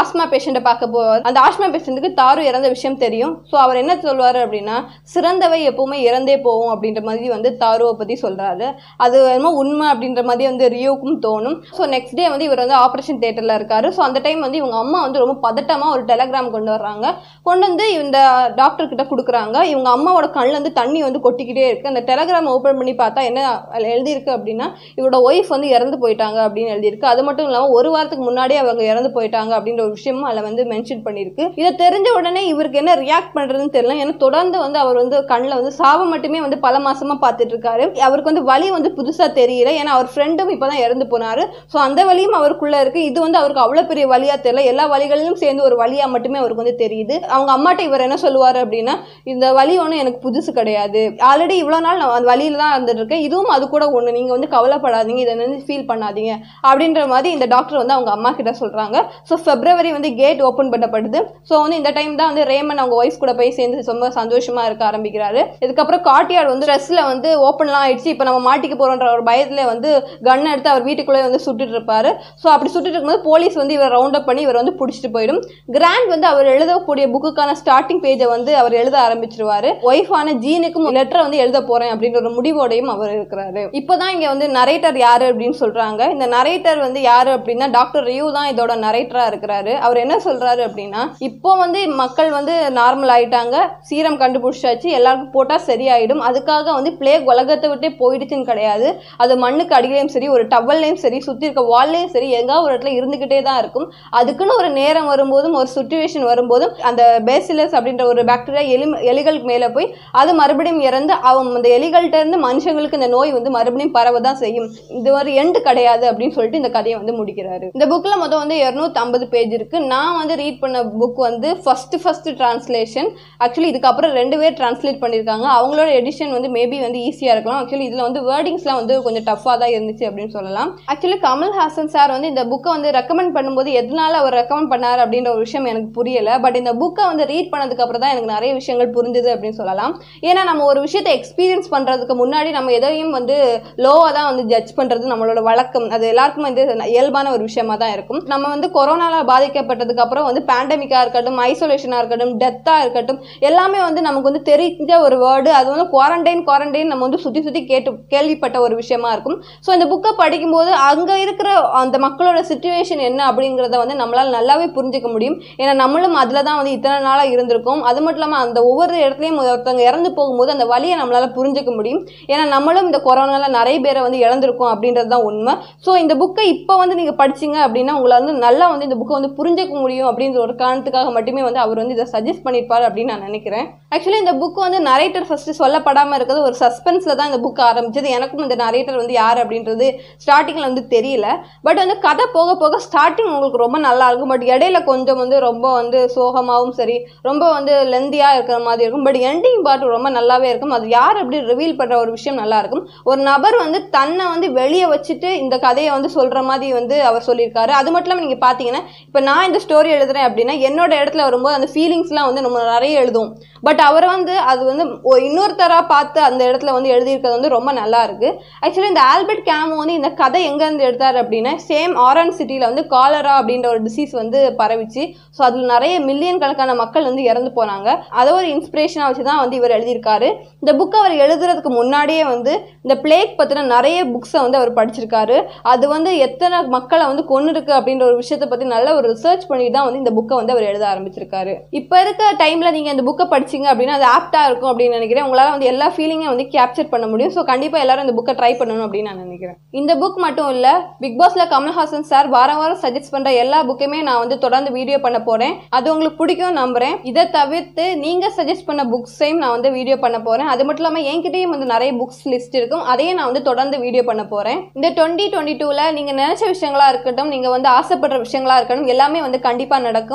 ஆஸ்மா பேஷண்ட்டை பார்க்க போ அந்த ஆஷ்மா பேஷண்ட்டுக்கு தாரு இறந்த விஷயம் தெரியும். ஸோ அவர் என்ன சொல்வார் அப்படின்னா சிறந்தவை எப்பவுமே இறந்தே போகும் அப்படின்ற மாதிரி வந்து தாருவை பற்றி சொல்கிறாரு அது என்னமோ உண்மை அப்படின்ற மாதிரி வந்து ரியோக்கும் தோணும். ஸோ நெக்ஸ்ட் டே வந்து இவர் வந்து ஆப்ரேஷன் தேட்டரில் இருக்காரு. ஸோ அந்த டைம் வந்து இவங்க அம்மா வந்து ரொம்ப பதட்டமாக ஒரு டெலகிராம் கொண்டு வர்றாங்க. கொண்டு வந்து இந்த டாக்டர் கிட்ட கொடுக்குறாங்க. இவங்க அம்மாவோட கண்ணுல வந்து தண்ணி வந்து கொட்டிக்கிட்டே இருக்கு. அந்த டெலகிராம் ஓப்பன் பண்ணி பார்த்தா என்ன அதில் எழுதியிருக்கு அப்படின்னா இவரோட ஒய்ஃப் வந்து இறந்து போயிட்டாங்க அப்படின்னு எழுதியிருக்கு. அது மட்டும் இல்லாமல் ஒரு வாரத்துக்கு முன்னாடியே அவங்க இறந்து போயிட்டாங்க அப்படின்ற ஒரு விஷயமும் அதில் வந்து மென்ஷன் பண்ணியிருக்கு இதை தெரிஞ்ச உடனே இவருக்கு என்ன ரியாக்ட் பண்ணுறதுன்னு தெரியல. ஏன்னா தொடர்ந்து வந்து அவர் வந்து கண்ணில் வந்து சாவை மட்டுமே வந்து பல மாசமா பார்த்துட்டு இருக்காரு. அவருக்கு வந்து வலி வந்து புதுசாக தெரியல. ஏன்னா அவர் ஃப்ரெண்டும் இப்போ தான் இறந்து போனாரு. ஸோ அந்த வலியும் அவருக்குள்ள இருக்கு. இது வந்து அவருக்கு அவ்வளோ பெரிய வழியாக தெரியல. எல்லா வழிகளிலும் சேர்ந்து ஒரு வழியாக மட்டுமே அவருக்கு வந்து தெரியுது. அவங்க அம்மாட்ட இவர் என்ன சொல்லுவார் அப்படின்னா இந்த வலி ஒன்றும் எனக்கு புதுசு கிடையாது. ஆல்ரெடி இவ்வளோ நாள் நான் அந்த வழியில தான் இருந்துட்டு இருக்கேன். இதுவும் அது கூட ஒன்று நீங்கள் வந்து கவலைப்படாதீங்க. இதை வந்து ஃபீல் பண்ணாதீங்க. அப்படின்ற மாதிரி இந்த டாக்டர் வந்து அவங்க அம்மா கிட்ட சொல்றாங்க. ஸோ ஃபெப்ரவரி வந்து கேட் ஓப்பன் பண்ணப்படுது ஸோ வந்து இந்த டைம் தான் வந்து ரேமன் அவங்க ஒய்ஃப் கூட போய் சேர்ந்து ரொம்ப சந்தோஷமா இருக்க ஆரம்பிக்கிறாரு. இதுக்கப்புறம் காட்டியார் வந்து ட்ரெஸ்ல வந்து ஓப்பன்லாம் ஆயிடுச்சு. இப்போ நம்ம மாட்டிக்க போறோன்ற ஒரு பயத்துல வந்து கன் எடுத்து அவர் வீட்டுக்குள்ளே வந்து சுட்டுட்டு இருப்பாரு. ஸோ அப்படி சுட்டுட்டு இருக்கும்போது போலீஸ் வந்து இவரை ரவுண்ட் அப் பண்ணி இவர் வந்து பிடிச்சிட்டு போயிடும். கிராண்ட் வந்து அவர் எழுதக்கூடிய புக்குக்கான ஸ்டார்டிங் பேஜை வந்து அவர் எழுத ஆரம்பிச்சிருவாரு. ஒய்ஃபான ஜீனுக்கும் லெட்டரை வந்து எழுத போறேன் அப்படின்ற ஒரு முடிவோடையும் அவர் இருக்கிறாரு. இப்போதான் இங்க வந்து நரேட்டர் யாரு அப்படின்னு சொல்றாங்க. இந்த நரேட்டர் வந்து யாரு அப்படின்னா டாக்டர் ரியூ தான் இதோட நரேட்டரா இருக்கிறாரு. அவர் என்ன சொல்றாரு அப்படின்னா இப்போ வந்து மக்கள் வந்து நார்மல் ஆயிட்டாங்க சீரம் கண்டுபிடிச்சாச்சு எல்லாருக்கும் போட்டா சரியாயிடும். அதுக்காக வந்து பிளேக் உலகத்தை விட்டே போயிடுச்சுன்னு கிடையாது. அது மண்ணுக்கு அடியிலையும் சரி ஒரு டவல்லையும் சரி சுத்தி இருக்க வால்லையும் சரி எங்கேயாவது ஒரு இடத்துல இருந்துகிட்டே தான் இருக்கும். அதுக்குன்னு ஒரு நேரம் வரும்போதும் ஒரு சுச்சுவேஷன் வரும்போதும் அந்த பேசிலஸ் அப்படின்ற ஒரு பாக்டீரியா எலி எலிகளுக்கு மேலே போய் அது மறுபடியும் இறந்து அவங்க அந்த எலிகள்கிட்ட இருந்து மனுஷங்களுக்கு இந்த நோய் வந்து மறுபடியும் பரவ தான் செய்யும். இது ஒரு எண்டு கிடையாது அப்படின்னு சொல்லிட்டு இந்த கதையை வந்து முடிக்கிறாரு. இந்த புக்ல மொத்தம் வந்து இருநூத்தி ஐம்பது பேஜ் இருக்கு. நான் வந்து ரீட் பண்ண புக் வந்து ஃபர்ஸ்ட் ஃபர்ஸ்ட் டிரான்ஸ்லேஷன் ஆக்சுவலி இதுக்கப்புறம் ரெண்டு பேர் டிரான்ஸ்லேட் பண்ணியிருக்காங்க அவங்களோட எடிஷன் வந்து மேபி வந்து ஈஸியாக இருக்கலாம். ஆக்சுவலி இதில் வந்து வேர்டிங்ஸ்லாம் வந்து கொஞ்சம் டஃப்பாக தான் இருந்துச்சு அப்படின்னு சொல்லலாம். ஆக்சுவலி கமல் ஹாசன் சார் வந்து இந்த புக்கை வந்து ரெக்கமெண்ட் பண்ணும்போது எதனால அவர் ரெக்கமெண்ட் பண்ணார் அப்படின்ற ஒரு விஷயம் எனக்கு புரியலை. பட் இந்த புக்கை வந்து ரீட் பண்ணதுக்கப்புறம் தான் எனக்கு நிறைய விஷயங்கள் புரிஞ்சுது அப்படின்னு சொல்லலாம். ஏன்னா நம்ம ஒரு விஷயத்தை எக்ஸ்பீரியன்ஸ் பண்ணுறதுக்கு முன்னாடி நம்ம எதையும் வந்து லோவாக தான் வந்து ஜட்ஜ் பண்ணுறது நம்மளோட வழக்கம். அது எல்லாருக்கும் வந்து இயல்பான ஒரு விஷயமா தான் இருக்கும். நம்ம வந்து கொரோனாவில் பாதிக்கப்பட்டதுக்கு அப்புறம் வந்து பேண்டமிக்காக இருக்கட்டும் ஐசோலேஷனாக இருக்கட்டும் டெத்தாக இருக்கட்டும் எல்லாமே வந்து நமக்கு வந்து தெரிஞ்ச ஒரு வேர்டு அது வந்து குவாரண்டைன் குவாரண்டைன் நம்ம வந்து சுற்றி சுற்றி கேட்டு கேள்விப்பட்ட ஒரு விஷயமா இருக்கும். ஸோ இந்த புக்கை படிக்கும்போது அங்கே இருக்கிற அந்த மக்களோட சுச்சுவேஷன் என்ன அப்படிங்கிறத வந்து நம்மளால் நல்லாவே புரிஞ்சுக்க முடியும். ஏன்னா நம்மளும் அதில் தான் வந்து இத்தனை நாளாக இருந்திருக்கும். அது மட்டும் இல்லாமல் அந்த ஒவ்வொரு இடத்துலையும் ஒருத்தவங்க இறந்து போகும்போது அந்த வழியை நம்மளால் புரிஞ்சுக்க முடியும். ஏன்னா நம்மளும் இந்த கொரோனாவில் நிறைய பேரை வந்து இழந்திருக்கோம் அப்படின்றது தான் உண்மை. ஸோ இந்த புக்கை இப்போ வந்து நீங்கள் படிச்சீங்க அப்படின்னா உங்களால் வந்து நல்லா வந்து இந்த புக்கை வந்து புரிஞ்சுக்க முடியும் அப்படின்ற ஒரு காரணத்துக்காக மட்டுமே வந்து அவர் வந்து இதை சஜஸ்ட் பண்ணியிருப்பார் அப்படின்னு நான் நினைக்கிறேன். ஆக்சுவலி இந்த புக் வந்து நரேட்டர் ஃபர்ஸ்ட் சொல்லப்படாமல் இருக்கிறது ஒரு சஸ்பென்ஸில் தான் இந்த புக் ஆரம்பிச்சது. எனக்கும் இந்த நரேட்டர் வந்து யார் அப்படின்றது ஸ்டார்டிங்கில் வந்து தெரியல. பட் வந்து கதை போக போக ஸ்டார்டிங் உங்களுக்கு ரொம்ப நல்லா இருக்கும். பட் இடையில கொஞ்சம் வந்து ரொம்ப வந்து சோகமாகவும் சரி ரொம்ப வந்து லெந்தியாக இருக்கிற மாதிரி இருக்கும். பட் எண்டிங் பார்ட் ரொம்ப நல்லாவே இருக்கும். அது யார் அப்படி ரிவீல் பண்ணுற ஒரு விஷயம் நல்லா இருக்கும். ஒரு நபர் வந்து தன்னை வந்து வெளியே வச்சுட்டு இந்த கதையை வந்து சொல்கிற மாதிரி வந்து அவர் சொல்லியிருக்காரு. அது மட்டும் இல்லாமல் நீங்கள் பார்த்தீங்கன்னா இப்போ நான் இந்த ஸ்டோரி எழுதுறேன் அப்படின்னா என்னோட இடத்துல வரும்போது அந்த ஃபீலிங்ஸ்லாம் வந்து நம்ம நிறைய எழுதும் பட் அவர் வந்து அது வந்து இன்னொருத்தராக பார்த்து அந்த இடத்துல வந்து எழுதியிருக்கிறது வந்து ரொம்ப நல்லா இருக்கு. ஆக்சுவலி இந்த ஆல்பர்ட் கேமோ வந்து இந்த கதை எங்கேருந்து எடுத்தார் அப்படின்னா சேம் ஆரன் சிட்டியில் வந்து காலரா அப்படின்ற ஒரு டிசீஸ் வந்து பரவிச்சு ஸோ அதில் நிறைய மில்லியன் கணக்கான மக்கள் வந்து இறந்து போனாங்க. அதை ஒரு இன்ஸ்பிரேஷனாக வச்சு தான் வந்து இவர் எழுதியிருக்காரு. இந்த புக் அவர் எழுதுறதுக்கு முன்னாடியே வந்து இந்த பிளேக் பற்றின நிறைய புக்ஸை வந்து அவர் படிச்சிருக்காரு. அது வந்து எத்தனை மக்களை வந்து கொண்டு இருக்கு அப்படின்ற ஒரு விஷயத்தை பற்றி நல்ல ஒரு ரிசர்ச் பண்ணி தான் வந்து இந்த புக்கை வந்து அவர் எழுத ஆரம்பிச்சிருக்காரு. இப்போ இருக்க டைமில் நீங்கள் இந்த புக்கை படிச்சீங்க அப்படின்னா அது ஆப்டாக இருக்கும் அப்படின்னு நினைக்கிறேன். உங்களால் வந்து எல்லா ஃபீலிங்கையும் வந்து கேப்சர் பண்ண முடியும். ஸோ கண்டிப்பாக எல்லாரும் இந்த புக்கை ட்ரை பண்ணணும் அப்படின்னு நான் நினைக்கிறேன். இந்த புக் மட்டும் இல்லை பிக் பாஸ்ல கமல்ஹாசன் சார் வாரம் வாரம் சஜஸ்ட் பண்ணுற எல்லா புக்குமே நான் வந்து தொடர்ந்து வீடியோ பண்ண போகிறேன் அது உங்களுக்கு பிடிக்கும் நம்புறேன். இதை தவிர்த்து நீங்கள் சஜஸ்ட் பண்ண புக்ஸையும் நான் வந்து வீடியோ பண்ண போகிறேன் அது மட்டும் இல்லாமல் என்கிட்டயும் வந்து நிறைய புக்ஸ் லிஸ்ட் இருக்கும். அதையும் நான் வந்து தொடர்ந்து வீடியோ பண்ண போகிறேன் இந்த டுவெண்ட்டி டுவெண்ட்டி டூவில் நீங்கள் நினச்ச விஷயங்களா இருக்கட்டும் நீங்கள் வந்து ஆசைப்படுற விஷயங்களா இருக்கட்டும் எல்லாமே வந்து கண்டிப்பாக நடக்கும்.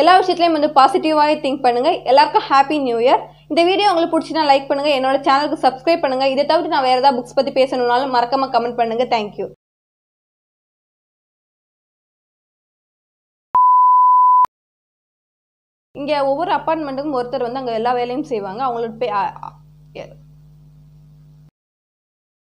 எல்லா விஷயத்துலையும் வந்து பாசிட்டிவாக திங்க் பண்ணுங்க. எல்லாருக்கும் ஹாப்பி நியூ இயர் இந்த வீடியோ உங்களுக்கு பிடிச்சினா லைக் பண்ணுங்க. என்னோட சேனலுக்கு சப்ஸ்கிரைப் பண்ணுங்க. இதை தவிர்த்து நான் வேறு ஏதாவது புக்ஸ் பற்றி பேசணுனாலும் மறக்காமல் கமெண்ட் பண்ணுங்க. தேங்க்யூ இங்கே ஒவ்வொரு அப்பார்ட்மெண்ட்டுக்கும் ஒருத்தர் வந்து அங்கே எல்லா வேலையும் செய்வாங்க. அவங்களோட பே